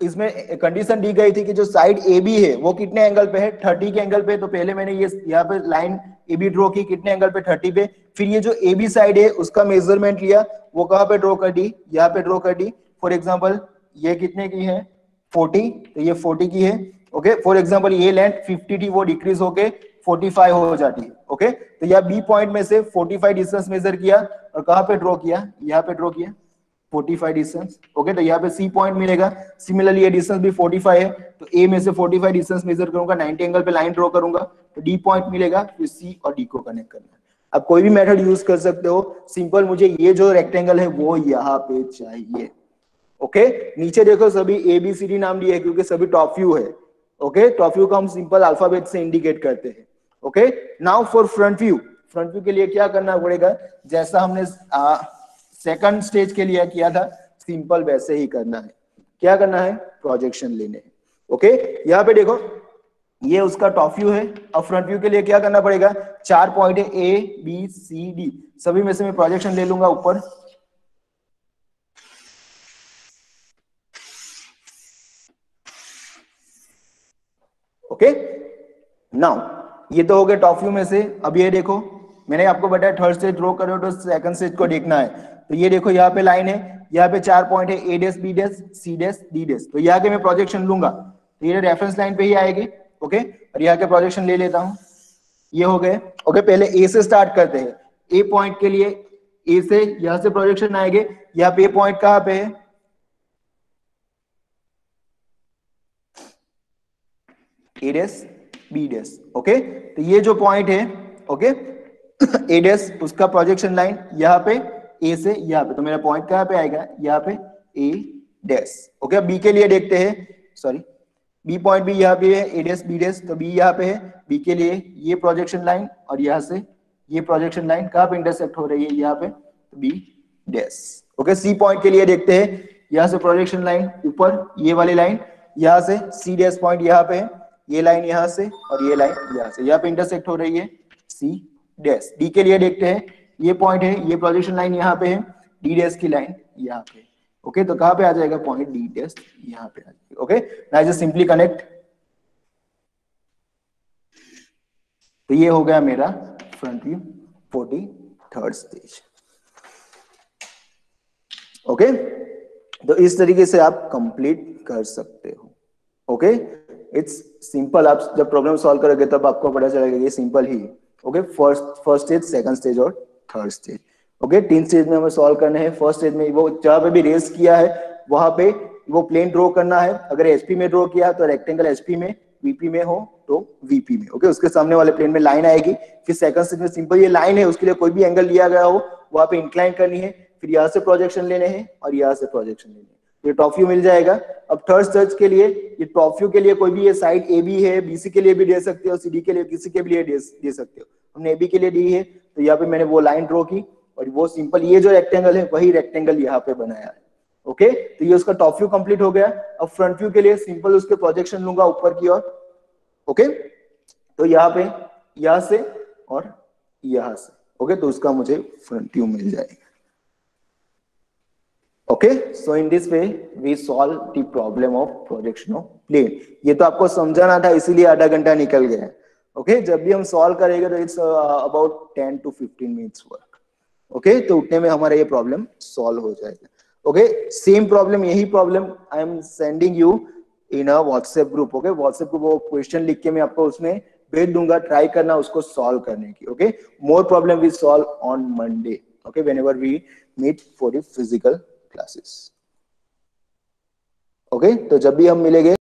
इसमें कंडीशन दी गई थी कि जो साइड ए बी है, वो कितने एंगल पे है? थर्टी के एंगल पे। तो पहले मैंने ये, यहाँ पे लाइन ए बी ड्रॉ की, कितने एंगल पे? थर्टी पे। फिर ये जो ए बी साइड है, उसका मेज़रमेंट लिया। वो कहाँ पे ड्रॉ कर दी? यहाँ पे ड्रॉ कर दी। फॉर एग्ज़ाम्पल ये कितने की है? फोर्टी तो ये फोर्टी की है ओके फॉर एग्ज़ाम्पल ये लेंथ फिफ्टी थी, वो डिक्रीज होके फोर्टी फाइव हो जाती है ओके तो यहाँ बी पॉइंट में से फोर्टी फाइव डिस्टेंस मेजर किया और कहाँ पे ड्रॉ किया? यहाँ पे ड्रॉ किया 45 डिस्टेंस ओके तो यहाँ पे सी पॉइंट मिलेगा। सिमिलरली ये डिस्टेंस भी 45 है तो ए में से 45 डिस्टेंस मेजर करूँगा 90 एंगल पे लाइन ड्रॉ करूँगा तो डी पॉइंट मिलेगा, फिर सी और डी को कनेक्ट करना है। अब कोई भी मेथड यूज़ कर सकते हो सिंपल मुझे ये जो रेक्टेंगल है, वो यहाँ पे चाहिए ओके नीचे देखो, सभी ए बी सी डी नाम दिए क्योंकि सभी टॉप व्यू है ओके टॉप व्यू को हम सिंपल अल्फ़ाबेट से इंडिकेट करते हैं। Okay now for front view front view के लिए क्या करना पड़ेगा? जैसा हमने सेकंड स्टेज के लिए किया था सिंपल वैसे ही करना है। क्या करना है? प्रोजेक्शन लेने। ओके यहाँ पे देखो, ये उसका टॉप व्यू है। और फ्रंट व्यू के लिए क्या करना पड़ेगा? चार पॉइंट है ए बी सी डी सभी में से मैं प्रोजेक्शन ले लूँगा ऊपर। ओके नाउ ये तो हो गया टॉप व्यू में से। अब ये देखो, मैंने आपको बताया थर्ड स्टेज ड्रॉ करो तो सेकंड स्टेज को देखना है। तो ये देखो, यहाँ पे लाइन है, यहाँ पे चार पॉइंट है A dash B dash C dash D डेस तो यहाँ के मैं प्रोजेक्शन लूँगा। तो ये रेफरेंस लाइन पे ही आएगी ओके और यहाँ के प्रोजेक्शन ले लेता हूँ। ये हो गए ओके पहले ए से स्टार्ट करते हैं। ए पॉइंट के लिए ए से यहाँ से प्रोजेक्शन आएँगे। यहाँ पे पॉइंट कहाँ पे है? A dash B dash okay तो ये जो पॉइंट है ओके ए डेस उसका प्रोजेक्शन लाइन यहाँ पे ए से यहाँ पे तो मेरा पॉइंट कहाँ पे आएगा? यहाँ पे ए डेस ओके बी के लिए देखते हैं सॉरी बी पॉइंट भी यहाँ पे है ए डेस बी डेस तो बी यहाँ पे है बी के लिए ये प्रोजेक्शन लाइन और यहाँ से ये प्रोजेक्शन लाइन कहाँ पे इंटरसेक्ट हो रही है? यहाँ पे तो B dash okay C point के लिए देखते हैं, यहाँ से प्रोजेक्शन लाइन ऊपर ये वाली लाइन यहाँ से सी डेस पॉइंट यहाँ पे है ये लाइन यहाँ से और ये लाइन यहाँ से। यहाँ पे इंटरसेक्ट हो रही है सी डेस डी के लिए देखते हैं। ये पॉइंट है, ये प्रोजेक्शन लाइन यहाँ पे है। डी डेस की लाइन यहाँ पे। ओके तो कहाँ पे आ जाएगा पॉइंट डी डेस यहाँ पे आ जाएगा। ओके जस्ट सिंपली कनेक्ट तो ये हो गया मेरा front view forty third stage okay तो इस तरीके से आप कंप्लीट कर सकते हो। ओके इट्स सिंपल आप जब प्रॉब्लम सॉल्व करोगे, तब आपको पता चलेगा ये सिंपल ही okay first first stage second stage और थर्ड स्टेज ओके तीन स्टेज में हमें सॉल्व करने हैं। फ़र्स्ट स्टेज में वो जहाँ पे भी रेस किया है, वहाँ पे वो प्लेन ड्रॉ करना है। अगर एसपी में ड्रॉ किया तो रेक्टेंगल एसपी में वीपी में हो तो वीपी में। ओके उसके सामने वाले प्लेन में लाइन आएगी। फिर सेकंड स्टेज में सिंपल ये लाइन है। उसके लिए कोई भी एंगल लिया गया हो, वहाँ पे इंक्लाइन करनी है। फिर यहाँ से प्रोजेक्शन लेने हैं और यहाँ से प्रोजेक्शन लेने ये टॉप मिल जाएगा। अब थर्ड सर्च के लिए, ये टॉप के लिए कोई भी ये साइड ए बी है बीसी के लिए भी दे सकते हो सी डी के लिए किसी के लिए दे सकते हो। हमने ए बी के लिए दी है तो यहाँ पे मैंने वो लाइन ड्रॉ की और वो सिंपल ये जो रेक्टेंगल है, वही रेक्टेंगल यहाँ पे बनाया है। ओके तो ये उसका टॉप व्यू कंप्लीट हो गया। अब फ्रंट व्यू के लिए सिंपल उसके प्रोजेक्शन लूँगा ऊपर की ओर। ओके तो यहाँ पे, यहाँ से और यहाँ से। ओके तो उसका मुझे फ्रंट व्यू मिल जाएगा। Okay so in this way we solve the problem of projection of plane ये तो आपको समझाना था, इसीलिए आधा घंटा निकल गया है। Okay okay? जब भी हम सॉल्व करेंगे तो it's about ten to fifteen minutes work okay तो उतने में हमारा ये प्रॉब्लम सॉल्व हो जाएगा। ओके सेम प्रॉब्लम यही problem I am sending you in a WhatsApp group okay WhatsApp group question लिख के मैं आपको उसमें भेज दूँगा ट्राई करना, उसको सॉल्व करने की okay more problem we solve on Monday okay whenever we meet for the physical classes okay तो जब भी हम मिलेंगे